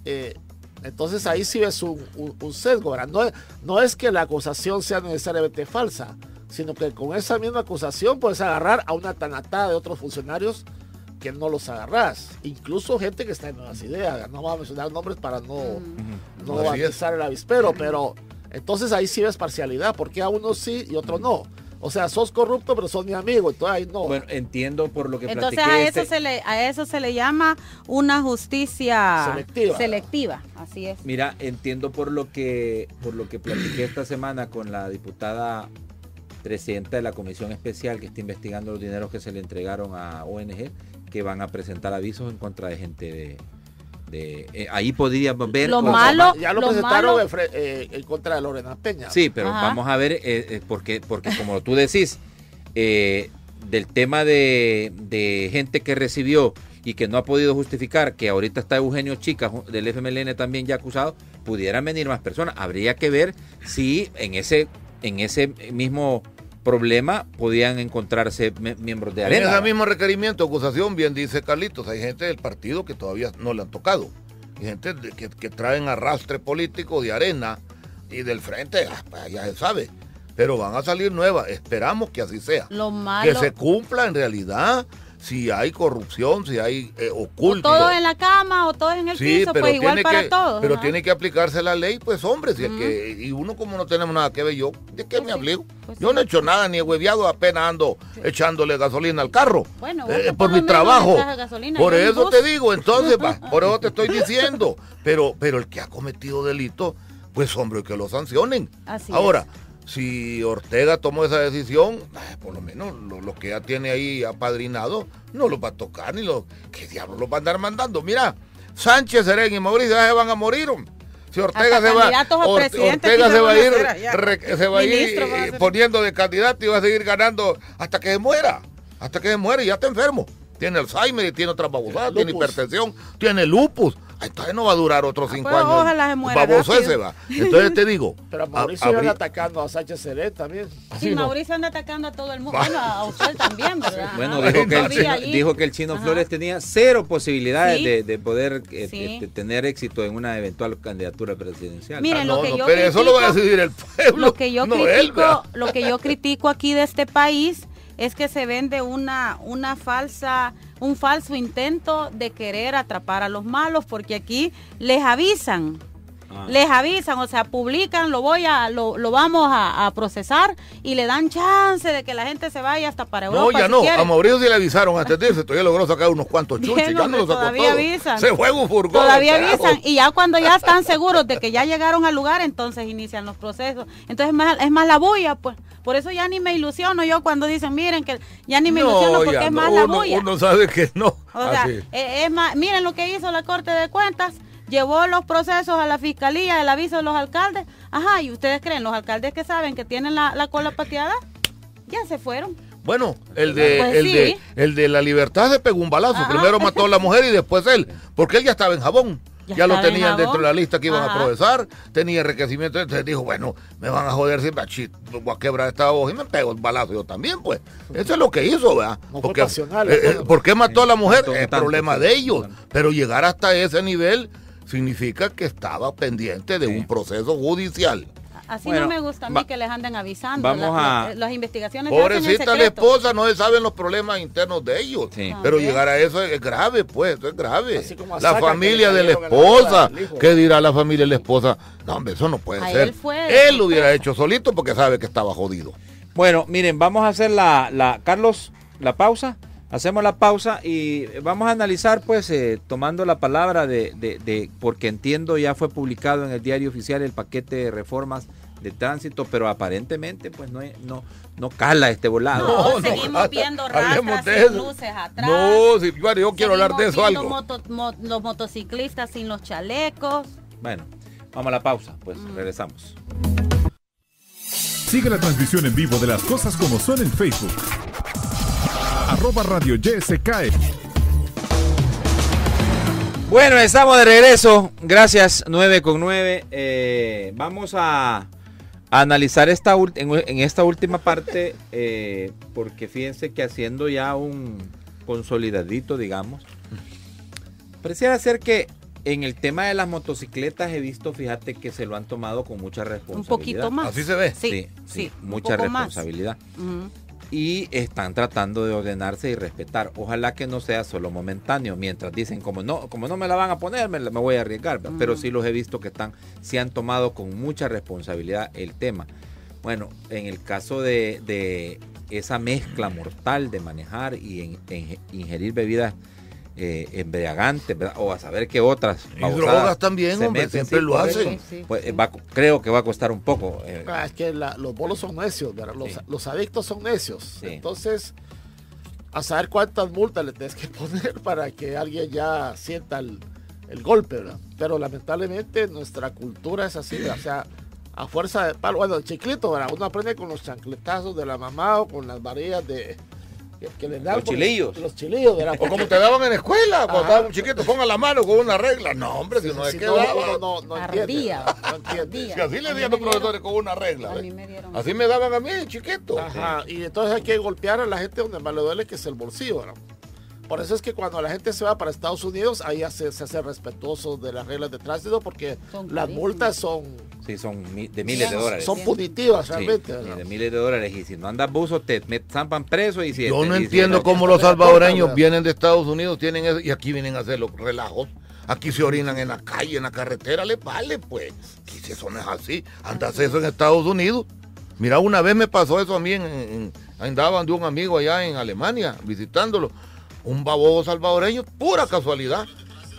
Eh, entonces ahí sí ves un, sesgo. No, no es que la acusación sea necesariamente falsa, sino que con esa misma acusación puedes agarrar a una tanatada de otros funcionarios que no los agarras. Incluso gente que está en nuevas ideas. No vamos a mencionar nombres para no, mm. no el avispero, pero entonces ahí sí ves parcialidad, porque a unos sí y otros no. O sea, sos corrupto, pero sos mi amigo. Entonces, ahí no.
Bueno, entiendo por lo que
Entonces, a eso, se le, a eso se le llama una justicia selectiva. selectiva. Así es.
Mira, entiendo por lo que por lo que platiqué esta semana con la diputada presidenta de la comisión especial que está investigando los dineros que se le entregaron a ONG, que van a presentar avisos en contra de gente de, eh, ahí podríamos ver
lo malo
ya lo, presentaron eh, en, contra de Lorena Peña.
Sí pero vamos a ver eh, porque porque como tú decís del tema de, gente que recibió y que no ha podido justificar que ahorita está Eugenio Chica del FMLN también ya acusado pudieran venir más personas. Habría que ver si en ese en ese mismo problema podían encontrarse miembros de arena.
En ese mismo requerimiento, acusación, bien dice Carlitos, hay gente del partido que todavía no le han tocado. Hay gente que, traen arrastre político de arena y del frente, ah, pues, ya se sabe. Pero van a salir nuevas, esperamos que así sea.
Lo malo...
Que se cumpla en realidad si hay corrupción, si hay eh, oculto.
O todos en la cama o todos en el piso, pues igual para todos.
Pero tiene que aplicarse la ley, pues hombre, si es que, y uno como no tenemos nada que ver, yo, ¿de qué pues me hablé? Pues yo no he hecho nada, ni he hueviado, apenas ando echándole gasolina al carro.
Bueno,
eh, por, mi trabajo. Por eso te digo, entonces, por eso te estoy diciendo. Pero, pero el que ha cometido delito, pues hombre, que lo sancionen. Ahora, si Ortega tomó esa decisión, por lo menos lo, que ya tiene ahí apadrinado, no lo va a tocar ni lo. ¿Qué diablos lo va a andar mandando? Mira, Sánchez, Serén y Mauricio ya se van a morir. Si Ortega se va, Ortega se va a ir, se va a ir poniendo de candidato y va a seguir ganando hasta que se muera. Hasta que se muera y ya está enfermo. Tiene Alzheimer y tiene otras babosadas, tiene hipertensión, tiene lupus. Entonces no va a durar otros ah, cinco pues, años.
Ojalá se muera. Baboso
ese va. Entonces te digo.
Pero Mauricio anda atacando a Sánchez Seré también.
Sí, Mauricio anda atacando a todo el mundo. Bueno, a usted también, ¿verdad?
Bueno, dijo que, el, dijo que el chino Flores tenía cero posibilidades de, poder eh, este, tener éxito en una eventual candidatura presidencial.
Miren, ah, lo que yo
pero eso lo va a decidir el pueblo.
Lo que yo critico, lo que yo critico aquí de este país es que se vende una, una falsa, un falso intento de querer atrapar a los malos, porque aquí les avisan. Ah. Les avisan, o sea, publican, lo voy a, lo, vamos a, procesar y le dan chance de que la gente se vaya hasta para Europa.
No, ya no, a Mauricio sí le avisaron antes de todavía logró sacar unos cuantos chuches, ya no los sacó Todavía avisan. Se fue un furgón.
Todavía avisan, y ya cuando ya están seguros de que ya llegaron al lugar, entonces inician los procesos. Entonces es más, es más la bulla, pues. Por eso ya ni me ilusiono yo cuando dicen, miren, que ya ni me ilusiono porque es más la bulla.
Uno sabe que no.
O sea, eh, es más, miren lo que hizo la Corte de Cuentas, llevó los procesos a la fiscalía, el aviso de los alcaldes. Ajá, ¿y ustedes creen, los alcaldes que saben que tienen la, cola pateada? Ya se fueron.
Bueno, el de, pues el, de, el de la libertad se pegó un balazo. Primero mató a la mujer y después él, porque él ya estaba en jabón ya, lo tenían dentro de la lista que iban a procesar, tenía enriquecimiento, entonces dijo, bueno, me van a joder siempre, voy a quebrar esta voz y me pego el balazo yo también, pues. Eso es lo que hizo, ¿verdad? Porque, eh, eh, ¿Por qué mató a la mujer? Es problema de ellos, pero llegar hasta ese nivel significa que estaba pendiente de un proceso judicial.
Así no me gusta a mí que les anden avisando.
Vamos a...
las investigaciones.
Pobrecita la esposa, no se saben los problemas internos de ellos. Pero llegar a eso es grave, pues, eso es grave. La familia de la esposa, ¿qué dirá la familia de la esposa? No, hombre, eso no puede ser. Él, él lo hubiera hecho solito porque sabe que estaba jodido.
Bueno, miren, vamos a hacer la, la Carlos, la pausa. Hacemos la pausa y vamos a analizar, pues, eh, tomando la palabra de, de, de, porque entiendo ya fue publicado en el diario oficial el paquete de reformas de tránsito, pero aparentemente pues no, no, no cala este volado.
No, seguimos viendo rastras sin luces atrás. No,
si, yo quiero hablar de eso algo.
los motociclistas sin los chalecos.
Bueno, vamos a la pausa, pues mm. regresamos.
Sigue la transmisión en vivo de las cosas como son en Facebook. Arroba Radio YSK.
Bueno, estamos de regreso. Gracias, 9 con 9. Eh, vamos a analizar esta en, esta última parte, eh, porque fíjense que haciendo ya un consolidadito, digamos, pareciera ser que en el tema de las motocicletas he visto, fíjate que se lo han tomado con mucha responsabilidad. Un
poquito más.
Así se ve.
Sí, sí, mucha responsabilidad y están tratando de ordenarse y respetar. Ojalá que no sea solo momentáneo, mientras dicen como no, como no me la van a poner, me, voy a arriesgar, pero sí los he visto que están, se han tomado con mucha responsabilidad el tema. Bueno, en el caso de, esa mezcla mortal de manejar y ingerir bebidas eh, embriagante, o a saber qué otras.
Y drogas también, hombre, siempre lo hacen.
Pues, eh, creo que va a costar un poco.
Eh. Ah, es que los bolos son necios, Los, adictos son necios. Entonces, a saber cuántas multas le tienes que poner para que alguien ya sienta el, golpe, ¿verdad? Pero lamentablemente nuestra cultura es así, o sea, a fuerza de palo, bueno, el chiclito, ¿verdad? Uno aprende con los chancletazos de la mamá o con las varillas de que, les dan
los chilillos.
Los chilillos de la
O como te daban en la escuela, cuando estabas un chiquito, ponga la mano con una regla. No, hombre, si no es que no,
no, no, no entiende.
Si así le dieron los profesores con una regla. Así me daban a mí, chiquito.
Ajá, y entonces hay que golpear a la gente donde más le duele, que es el bolsillo, ¿no? Por eso es que cuando la gente se va para Estados Unidos, ahí se, se hace respetuoso de las reglas de tránsito porque las multas son...
Sí, son de miles de dólares.
Son punitivas realmente.
de miles de dólares. Y si no andas buzo, te zampan preso. Y si
Yo no entiendo cómo los salvadoreños vienen de Estados Unidos tienen y aquí vienen a hacer los relajos. Aquí se orinan en la calle, en la carretera, le vale, pues. Y si eso no es así, andas eso en Estados Unidos. Mira, una vez me pasó eso a mí, en, andaban de un amigo allá en Alemania, visitándolo un baboso salvadoreño, pura casualidad.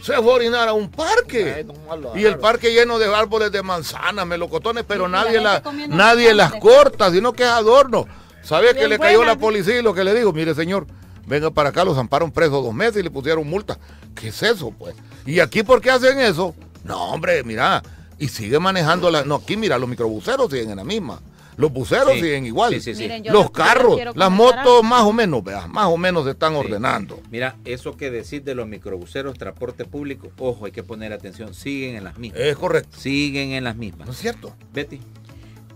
se fue a orinar a un parque. y el parque lleno de árboles de manzanas, melocotones, pero nadie, la, nadie las corta, sino que es adorno. ¿Sabía que le cayó la policía y lo que le digo? Mire, señor, venga para acá, los amparon presos dos meses y le pusieron multa. ¿Qué es eso, pues? ¿Y aquí por qué hacen eso? No, hombre, mira, y sigue manejando la... No, aquí mira, los microbuseros siguen en la misma. Los buceros siguen igual. los carros, las motos más o menos, vea, más o menos se están ordenando.
Mira, eso que decir de los microbuseros, transporte público, ojo, hay que poner atención, siguen en las mismas.
Es correcto.
Siguen en las mismas.
¿No es cierto?
Betty.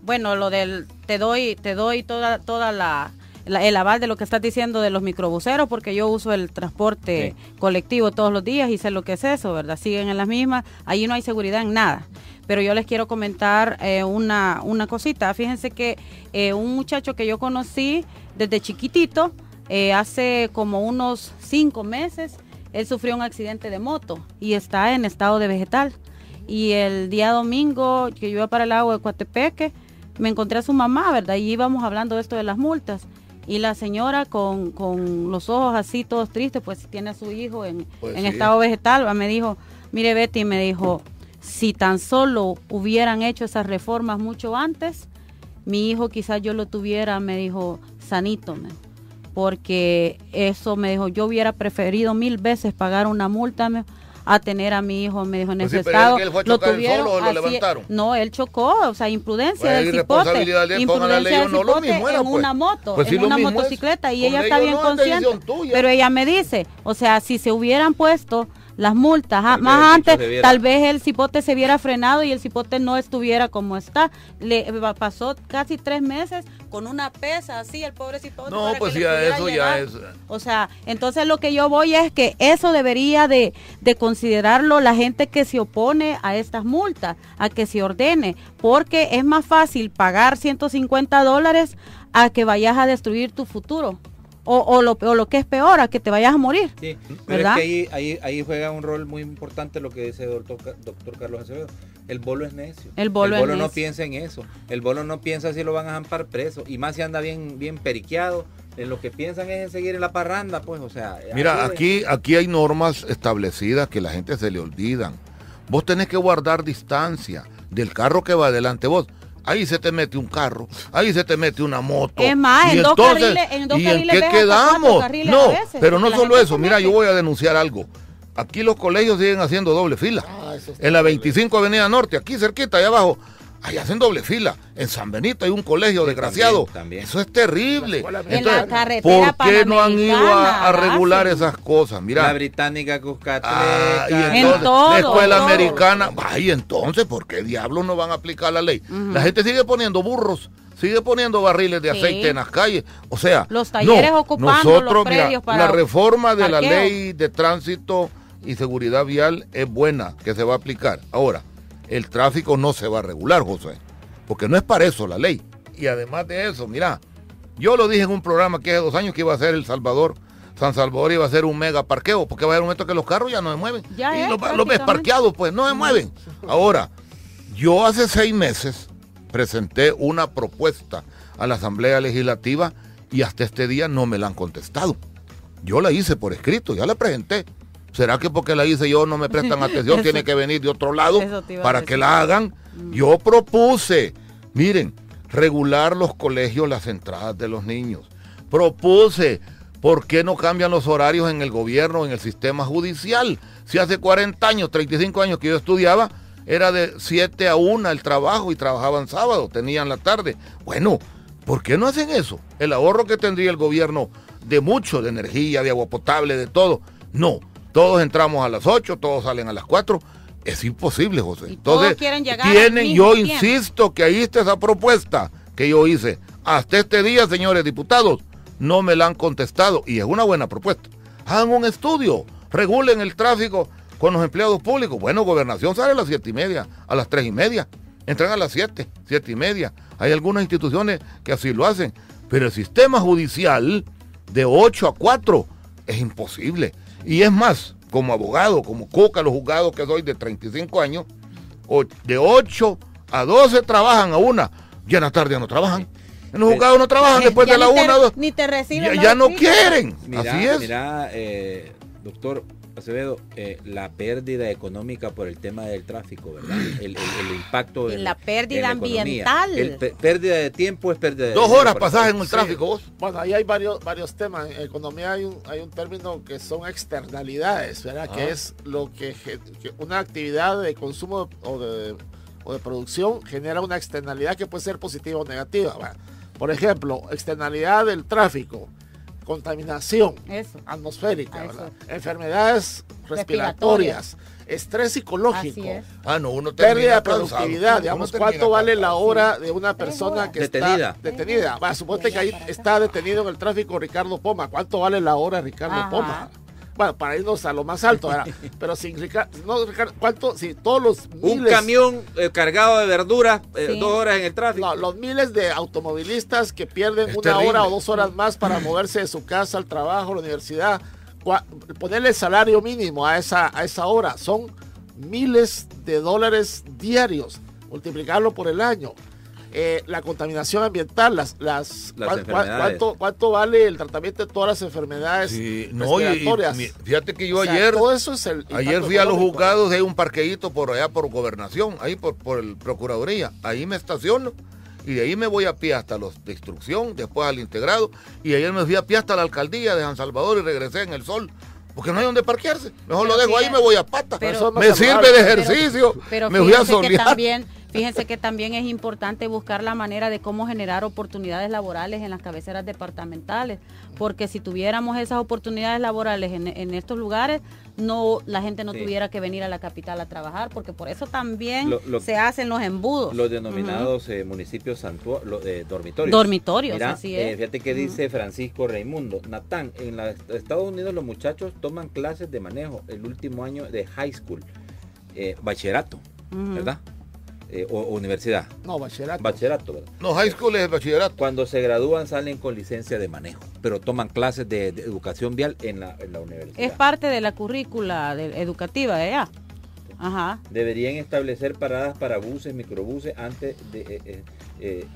Bueno, lo del te doy te doy toda toda la, el aval de lo que estás diciendo de los microbuseros porque yo uso el transporte colectivo todos los días y sé lo que es eso, ¿verdad? Siguen en las mismas, ahí no hay seguridad en nada pero yo les quiero comentar eh, una, una, cosita. Fíjense que eh, un muchacho que yo conocí desde chiquitito, eh, hace como unos cinco meses, él sufrió un accidente de moto y está en estado de vegetal. Y el día domingo que yo iba para el agua de Coatepeque, me encontré a su mamá, ¿verdad? Y íbamos hablando de esto de las multas. Y la señora con, con los ojos así todos tristes, pues tiene a su hijo en, pues en estado vegetal, me dijo, mire Betty, me dijo, si tan solo hubieran hecho esas reformas mucho antes, mi hijo quizás yo lo tuviera, me dijo, sanito, porque eso me dijo, yo hubiera preferido mil veces pagar una multa a tener a mi hijo, me dijo, en pues ese estado. lo tuvieron, solo, lo levantaron? No, él chocó, o sea, imprudencia pues del cipote. Imprudencia del cipote en pues. una moto, en una motocicleta, y ella está bien consciente. Pero ella me dice, o sea, si se hubieran puesto las multas. Ah, más antes, tal vez el cipote se hubiera frenado y el cipote no estuviera como está. Le pasó casi tres meses con una pesa así, el pobre cipote.
No, pues ya eso ya es.
O sea, entonces lo que yo voy es que eso debería de, de considerarlo la gente que se opone a estas multas, a que se ordene, porque es más fácil pagar 150 dólares a que vayas a destruir tu futuro o, o, lo, o lo que es peor, a que te vayas a morir.
Sí, pero es que ahí, ahí, ahí, juega un rol muy importante lo que dice el doctor, doctor Carlos Acevedo. El bolo es necio.
El bolo,
el bolo
no
piensa en eso. El bolo no piensa si lo van a ampar preso. Y más si anda bien, bien periqueado. En lo que piensan es en seguir en la parranda, pues, o sea.
Mira, aquí, aquí hay normas establecidas que la gente se le olvidan. Vos tenés que guardar distancia del carro que va adelante vos ahí se te mete un carro, ahí se te mete una moto.
Es más, en, dos carriles, en dos
¿y en qué quedamos? No, pero no solo eso, mira, yo voy a denunciar algo. Aquí los colegios siguen haciendo doble fila. Ah, en la 25 Avenida Norte, aquí cerquita, allá abajo, Ahí hacen doble fila. En San Benito hay un colegio desgraciado. Eso es terrible.
Entonces,
¿Por qué no han ido a, regular esas cosas? Mira.
La británica Cuscatlán.
Ah, en todo, la escuela americana. Ay, entonces, ¿por qué diablos no van a aplicar la ley? La gente sigue poniendo burros sigue poniendo barriles de aceite en las calles. O sea,
los talleres ocupando nosotros, los predios para
la reforma de la ley de tránsito y seguridad vial es buena que se va a aplicar. Ahora, el tráfico no se va a regular, José, porque no es para eso la ley. Y además de eso, mira, yo lo dije en un programa que hace dos años que iba a ser El Salvador. San Salvador iba a ser un mega parqueo, porque va a haber un momento que los carros ya no se mueven.
Ya
y los, ves parqueados, pues no se mueven. Ahora, yo hace seis meses presenté una propuesta a la Asamblea Legislativa y hasta este día no me la han contestado. Yo la hice por escrito, ya la presenté. ¿Será que porque la hice yo no me prestan atención? tiene que venir de otro lado para que la hagan. Mm. Yo propuse, miren, regular los colegios, las entradas de los niños. Propuse, ¿por qué no cambian los horarios en el gobierno, en el sistema judicial? Si hace 40 años, 35 años que yo estudiaba, era de 7 a 1 el trabajo y trabajaban sábado, tenían la tarde. Bueno, ¿por qué no hacen eso? El ahorro que tendría el gobierno de mucho, de energía, de agua potable, de todo. No, todos entramos a las 8, todos salen a las 4. Es imposible, José. Entonces, tienen, yo insisto que ahí está esa propuesta que yo hice. Hasta este día, señores diputados, no me la han contestado y es una buena propuesta. Hagan un estudio, regulen el tráfico con los empleados públicos. Bueno, gobernación sale a las siete y media, a las tres y media, entran a las siete, siete y media. Hay algunas instituciones que así lo hacen, pero el sistema judicial de 8 a 4 es imposible. Y es más, como abogado, como coca, los juzgados que soy de 35 años, de 8 a 12 trabajan a una, ya en la tarde no trabajan. En los juzgados no trabajan después de la 1
Ni te reciben.
Ya, no quieren. Así es.
Mira, eh, doctor, Acevedo, eh, la pérdida económica por el tema del tráfico, ¿verdad? El, impacto.
Y la pérdida ambiental.
pérdida de tiempo es pérdida de
Dos horas pasadas en el tráfico, vos.
Bueno, ahí hay varios, varios temas. En economía hay un, hay un término que son externalidades, ¿verdad? Que ah. es lo que, una actividad de consumo o de, o de producción genera una externalidad que puede ser positiva o negativa. Por ejemplo, externalidad del tráfico contaminación atmosférica, enfermedades respiratorias, estrés psicológico,
ah, no, uno
pérdida de productividad, digamos, cuánto vale la hora de una persona que
detenida.
está detenida. Va, suponte que ahí está detenido en el tráfico Ricardo Poma, ¿cuánto vale la hora Ricardo Poma? Bueno, para irnos a lo más alto, pero sin no, ¿cuánto? Si todos los
miles, Un camión eh, cargado de verduras, eh, dos horas en el tráfico.
No, los miles de automovilistas que pierden una hora o dos horas más para moverse de su casa al trabajo, a la universidad, ponerle el salario mínimo a esa, a esa hora, son miles de dólares diarios, multiplicarlo por el año. Eh, la contaminación ambiental, las, las, cuánto, cuánto, vale el tratamiento de todas las enfermedades respiratorias.
fíjate que yo ayer,
todo eso es el
ayer fui a los juzgados de un parqueíto por allá por gobernación, ahí por, por el procuraduría, ahí me estaciono y de ahí me voy a pie hasta los de instrucción, después al integrado y ayer me fui a pie hasta la alcaldía de San Salvador y regresé en el sol. Porque no hay donde parquearse. Mejor lo dejo ahí y me voy a pata. me sirve de ejercicio. me voy a solear.
Fíjense que también es importante buscar la manera de cómo generar oportunidades laborales en las cabeceras departamentales, porque si tuviéramos esas oportunidades laborales en, estos lugares, no la gente no tuviera que venir a la capital a trabajar, porque por eso también se hacen los embudos.
Los denominados eh, municipios eh, dormitorios.
Dormitorios, así es.
Eh, fíjate que dice Francisco Raimundo, Natán, en los Estados Unidos los muchachos toman clases de manejo el último año de high school, bachillerato, ¿verdad? Eh, o, universidad.
No, bachillerato.
Bachillerato,
No, high school es bachillerato.
Cuando se gradúan salen con licencia de manejo, pero toman clases de, educación vial en la, universidad.
Es parte de la currícula educativa de allá. Ajá.
Deberían establecer paradas para buses, microbuses antes de eh, eh, eh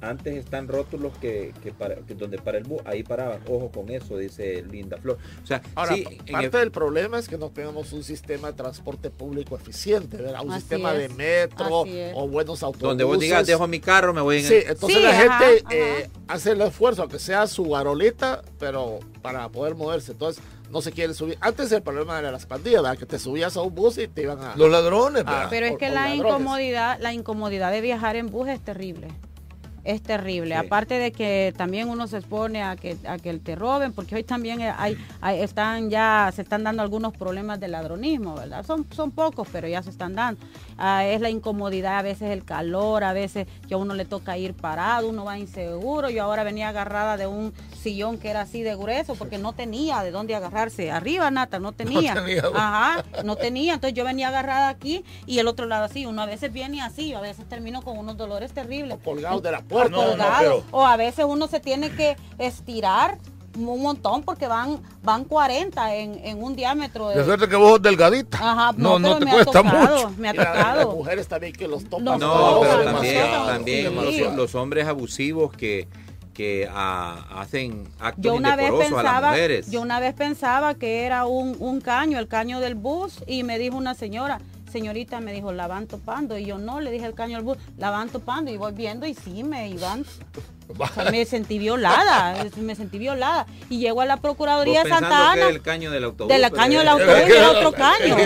antes están rótulos que, que, para, donde para el bus, ahí paraban. Ojo con eso, dice Linda Flor. O sea,
Ahora, parte del problema es que no tenemos un sistema de transporte público eficiente, ¿verdad? Un sistema de metro o buenos autobuses.
Donde vos digas, dejo mi carro, me voy en
Sí, entonces la gente eh, hace el esfuerzo, aunque sea su garolita, pero para poder moverse. Entonces, no se quiere subir. Antes el problema era las pandillas, ¿verdad? Que te subías a un bus y te iban a...
Los ladrones, ¿verdad?
Pero es que la incomodidad, la incomodidad de viajar en bus es terrible es terrible. Aparte de que también uno se expone a que, a que te roben, porque hoy también hay, están ya, se están dando algunos problemas de ladronismo, ¿verdad? Son, son pocos, pero ya se están dando. Ah, es la incomodidad, a veces el calor, a veces que a uno le toca ir parado, uno va inseguro. Yo ahora venía agarrada de un sillón que era así de grueso, porque no tenía de dónde agarrarse. Arriba, Nata, no tenía. No tenía. Ajá, no tenía. Entonces yo venía agarrada aquí y el otro lado así. Uno a veces viene así, a veces termino con unos dolores terribles.
colgados de la
o a veces uno se tiene que estirar un montón porque van van 40 en, un diámetro
de, suerte que vos sos delgadita.
Ajá, no, no, te cuesta mucho.
me ha tocado. Las mujeres también que los topan.
No, pero también, los, hombres abusivos que que hacen actos yo una vez pensaba, a las mujeres.
Yo una vez pensaba que era un, un caño, el caño del bus, y me dijo una señora, señorita me dijo, la van topando. Y yo no, le dije al caño al bus, la van topando. Y voy viendo y sí, me iban. me sentí violada, me sentí violada. Y llego a la Procuraduría de Santa Ana.
Que era el caño del autobús.
Del caño del autobús, era, otro caño.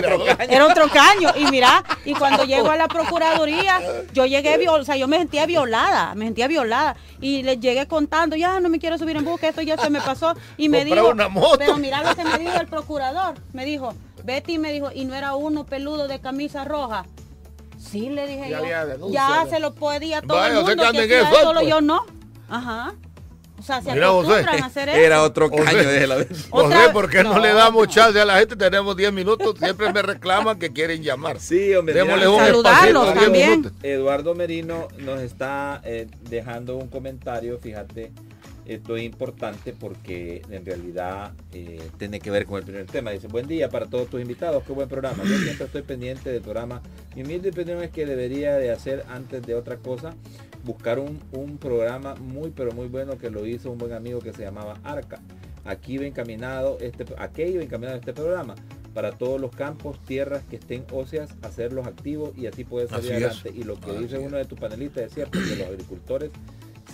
Era otro caño. Y mira, y cuando llego a la Procuraduría, yo llegué, o sea, yo me sentía violada, me sentía violada. Y le llegué contando, ya no me quiero subir en bus, que esto ya se me pasó. Y me dijo, pero mira lo que me dijo el procurador. Me dijo, Betty me dijo, ¿y no era uno peludo de camisa roja? Sí, le dije yo. ya se lo podía todo el mundo, que solo pues. yo no. Ajá. O sea, se Mira, acostumbran a hacer eso.
Era otro caño de la
vez. José, ¿por qué no, le damos chance a la gente? Tenemos 10 minutos. Siempre me reclaman que quieren llamar.
Sí, hombre.
Démosle un Saludarlos también.
Eduardo Merino nos está eh, dejando un comentario, fíjate. Esto es importante porque en realidad eh, tiene que ver con el primer tema. Dice, buen día para todos tus invitados, qué buen programa. Yo siempre estoy pendiente del programa. Mi humilde opinión es que debería de hacer antes de otra cosa, buscar un, un programa muy pero muy bueno que lo hizo un buen amigo que se llamaba Arca aquí va encaminado este, aquello encaminado este programa para todos los campos, tierras que estén óseas, hacerlos activos y así poder salir adelante. Y lo que dice uno de tus panelistas es cierto, que los agricultores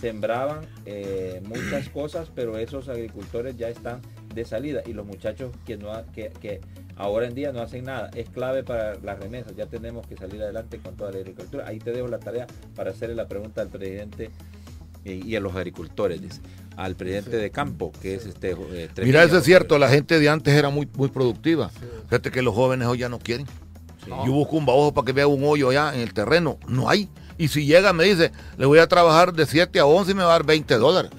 sembraban eh, muchas cosas, pero esos agricultores ya están de salida y los muchachos que, no que, que, ahora en día no hacen nada, es clave para las remesas, ya tenemos que salir adelante con toda la agricultura. Ahí te dejo la tarea para hacerle la pregunta al presidente eh, y a los agricultores, dice, al presidente de campo, que es este...
Eh, Mira, eso es cierto, la gente de antes era muy, muy productiva. Fíjate que los jóvenes hoy ya no quieren. Yo busco un bajo para que vea un hoyo allá en el terreno, no hay. Y si llega, me dice, le voy a trabajar de 7 a 11 y me va a dar 20 dólares.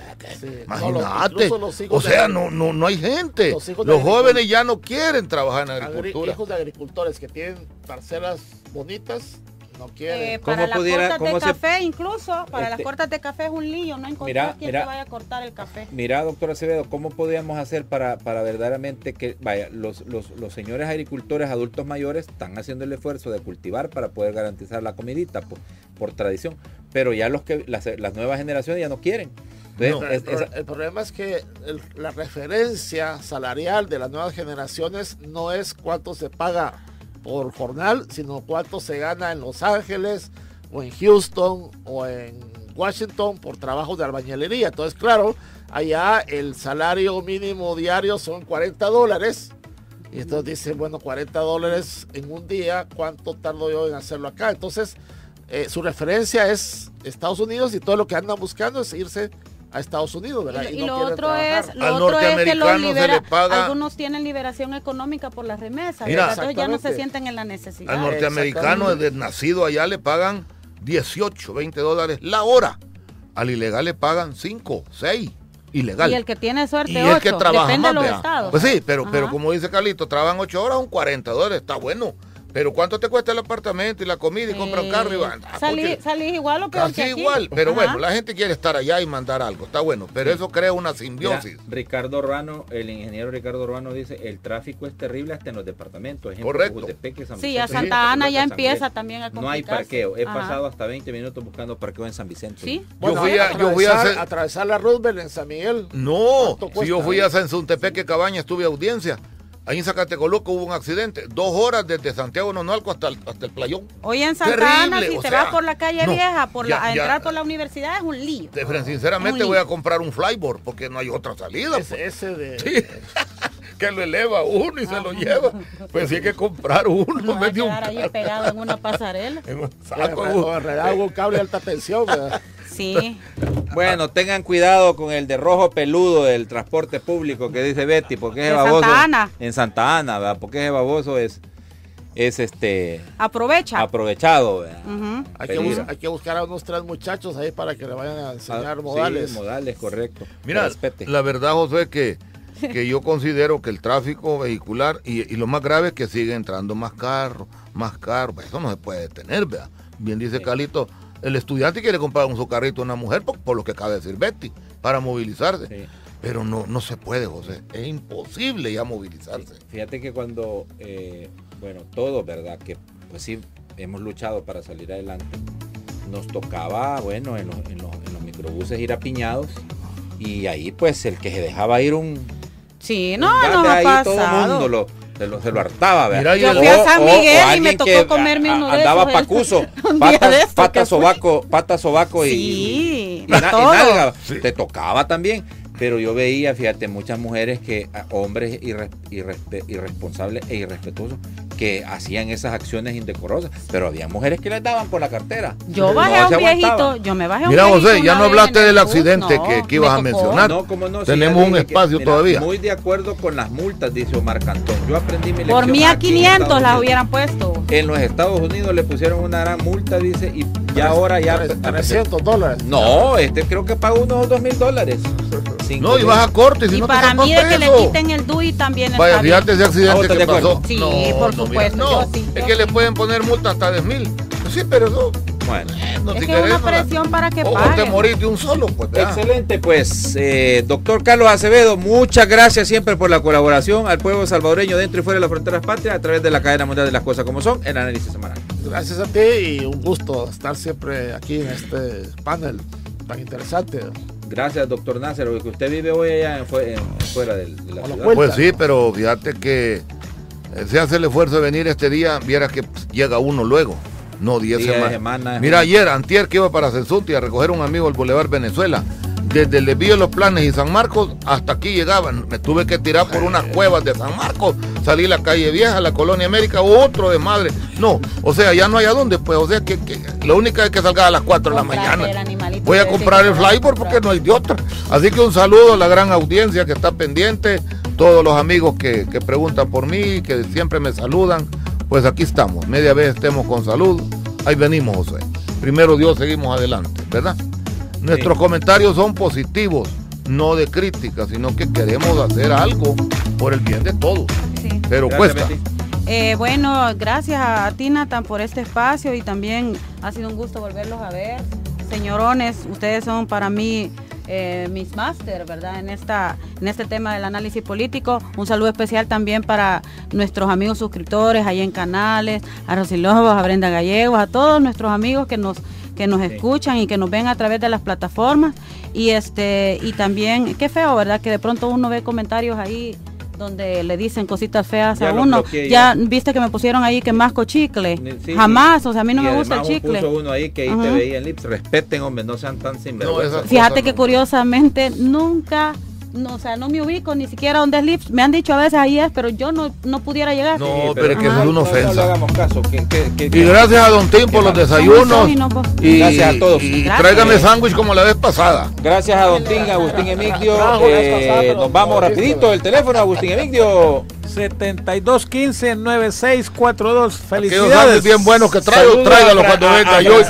Imagínate. o sea, no, no, no hay gente. Los, jóvenes ya no quieren trabajar en agricultura.
Hijos de agricultores que tienen parcelas bonitas no quiere.
Eh, para las cortas de café, incluso, para las este cortas de café es un lío, no encontrar quien te vaya a cortar el café.
Mira, doctor Acevedo, ¿cómo podríamos hacer para, para verdaderamente que, vaya, los, los, los, señores agricultores adultos mayores están haciendo el esfuerzo de cultivar para poder garantizar la comidita por, por tradición, pero ya los que las, las nuevas generaciones ya no quieren.
el, problema es que la referencia salarial de las nuevas generaciones no es cuánto se paga por jornal, sino cuánto se gana en Los Ángeles o en Houston o en Washington por trabajo de albañilería. Entonces, claro, allá el salario mínimo diario son 40 dólares. Y entonces dicen, bueno, 40 dólares en un día, ¿cuánto tardo yo en hacerlo acá? Entonces, eh, su referencia es Estados Unidos y todo lo que andan buscando es irse a Estados Unidos, ¿verdad?
Y, lo otro es, lo otro es que los libera, algunos tienen liberación económica por las remesas, entonces ya no se sienten en la necesidad.
Al norteamericano desde nacido allá le pagan 18, 20 dólares la hora. Al ilegal le pagan 5, 6 ilegal.
Y el que tiene suerte, y 8, el que trabaja depende de los estados.
Pues sí, pero, pero como dice Carlito, trabajan 8 horas, un 40 dólares, está bueno. Pero ¿cuánto te cuesta el apartamento y la comida y comprar un carro y van?
Ah, salís, igual o peor
Casi igual, pero bueno, la gente quiere estar allá y mandar algo, está bueno, pero eso crea una simbiosis.
Ricardo Ruano, el ingeniero Ricardo Ruano dice, el tráfico es terrible hasta en los departamentos.
Correcto.
sí, a Santa Ana ya empieza también a
No hay parqueo, he pasado hasta 20 minutos buscando parqueo en San Vicente.
Sí.
yo fui a, yo fui a atravesar la Roosevelt en San Miguel.
No, si yo fui a San Suntepeque Cabaña, estuve audiencia Ahí en Zacatecoluco hubo un accidente, dos horas desde Santiago Nonalco hasta el, hasta el playón.
Hoy en Santa Ana, si te vas por la calle vieja, por la, a entrar por la universidad es un lío.
sinceramente voy a comprar un flyboard porque no hay otra salida.
Ese, pues. ese de...
Sí. Que lo eleva uno y se lo lleva. Pues sí hay que comprar uno.
No a quedar ahí pegado en una pasarela. en un
saco. un cable de alta tensión. ¿verdad?
Sí.
Bueno, tengan cuidado con el de rojo peludo del transporte público que dice Betty, porque es baboso.
Santa Ana.
En Santa Ana, ¿verdad? Porque ese baboso es es este
aprovecha
aprovechado
hay, que hay, que buscar a unos tres muchachos ahí para que le vayan a enseñar ah, modales
sí, modales correcto
mira la verdad José que que yo considero que el tráfico vehicular y, lo más grave es que sigue entrando más carros más carros eso no se puede detener ¿verdad? bien dice Calito el estudiante quiere comprar un socarrito a una mujer, por, lo que acaba de decir Betty, para movilizarse. Pero no, no se puede, José. Es imposible ya movilizarse.
Fíjate que cuando, eh, bueno, todos, ¿verdad? Que pues sí, hemos luchado para salir adelante. Nos tocaba, bueno, en los, en los, microbuses ir apiñados. Y ahí, pues, el que se dejaba ir un...
Sí, no, no ha pasado.
Todo el mundo lo se lo, se lo hartaba,
¿verdad? yo fui a San Miguel y me tocó comerme uno de
Andaba pacuso, pata, pata sobaco, pata sobaco y,
y,
nalga. Te tocaba también. Pero yo veía, fíjate, muchas mujeres que, hombres irresponsables e irrespetuosos, que hacían esas acciones indecorosas, pero había mujeres que les daban por la cartera.
Yo bajé a un viejito, yo me bajé a un
Mira, José, ya no hablaste del accidente que, ibas a mencionar. No, como no, Tenemos un espacio todavía.
Muy de acuerdo con las multas, dice Omar Cantón. Yo aprendí mi lección.
Por mí a 500 las hubieran puesto.
En los Estados Unidos le pusieron una gran multa, dice, y ya ahora ya...
300 dólares.
No, este creo que pagó unos 2 mil dólares.
No, y vas a corte.
y
no
para mí de que le quiten el DUI también
Vaya, fíjate ese accidente que pasó.
Sí, por supuesto.
No, es que le pueden poner multa hasta 10 mil. Sí, pero eso.
Bueno,
no es que es una presión para que
o, te morís de un solo, pues.
Excelente, pues, eh, doctor Carlos Acevedo, muchas gracias siempre por la colaboración al pueblo salvadoreño dentro y fuera de las fronteras patrias a través de la cadena mundial de las cosas como son, el análisis semanal.
Gracias a ti y un gusto estar siempre aquí en este panel tan interesante.
Gracias, doctor Nasser, que usted vive hoy allá fuera de, la ciudad.
Pues sí, pero fíjate que eh, se hace el esfuerzo de venir este día, viera que llega uno luego. No, 10 semanas. Mira, ayer, antier que iba para Censuti a recoger un amigo al Boulevard Venezuela desde el desvío de los planes y San Marcos hasta aquí llegaban. Me tuve que tirar por unas cuevas de San Marcos, salí a la calle vieja, la colonia América, otro de madre. No, o sea, ya no hay a dónde, pues, o sea, que, lo único es que salga a las 4 de la mañana. Voy a comprar el flyboard porque no hay de otra. Así que un saludo a la gran audiencia que está pendiente, todos los amigos que, que preguntan por mí, que siempre me saludan. Pues aquí estamos, media vez estemos con salud. Ahí venimos, José. Primero Dios, seguimos adelante, ¿verdad? Nuestros comentarios son positivos, no de crítica, sino que queremos hacer algo por el bien de todos. Pero cuesta.
Eh, bueno, gracias a ti, Nathan, por este espacio y también ha sido un gusto volverlos a ver. Señorones, ustedes son para mí eh, mis máster, ¿verdad? En, esta, en este tema del análisis político. Un saludo especial también para nuestros amigos suscriptores ahí en Canales, a Rosilobos, a Brenda Gallegos, a todos nuestros amigos que nos que nos escuchan y que nos ven a través de las plataformas y este y también qué feo verdad que de pronto uno ve comentarios ahí donde le dicen cositas feas a uno. Ya viste que me pusieron ahí que masco chicle. Jamás, o sea, a mí no me gusta el chicle.
Puso uno ahí que ahí te veía en lips. Respeten, hombre, no sean tan sinvergüenza.
Fíjate que curiosamente nunca no, o sea, no me ubico ni siquiera donde es Lips. Me han dicho a veces ahí es, pero yo no, no pudiera llegar.
No, pero, es que es una ofensa. y gracias a Don Tim por los desayunos. Pues. y, gracias a todos. Y tráigame sándwich como la vez pasada.
Gracias a Don Tim, Agustín Emigdio. Eh, nos vamos rapidito. El teléfono, Agustín Emigdio.
7215-9642. Felicidades.
bien buenos que traigo, tráigalo cuando venga yo y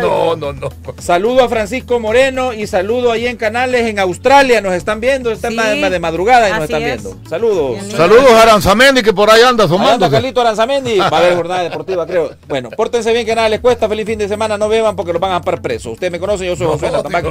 No, no, no. Saludo a Francisco Moreno y saludo ahí en Canales en Australia. Nos están viendo, están de madrugada y nos están viendo. Saludos.
Saludos a Aranzamendi que por ahí anda sumando.
Carlito Aranzamendi. Va a haber jornada deportiva, creo. Bueno, pórtense bien que nada les cuesta. Feliz fin de semana. No beban porque los van a ampar presos. Ustedes me conocen, yo soy José Tambaco.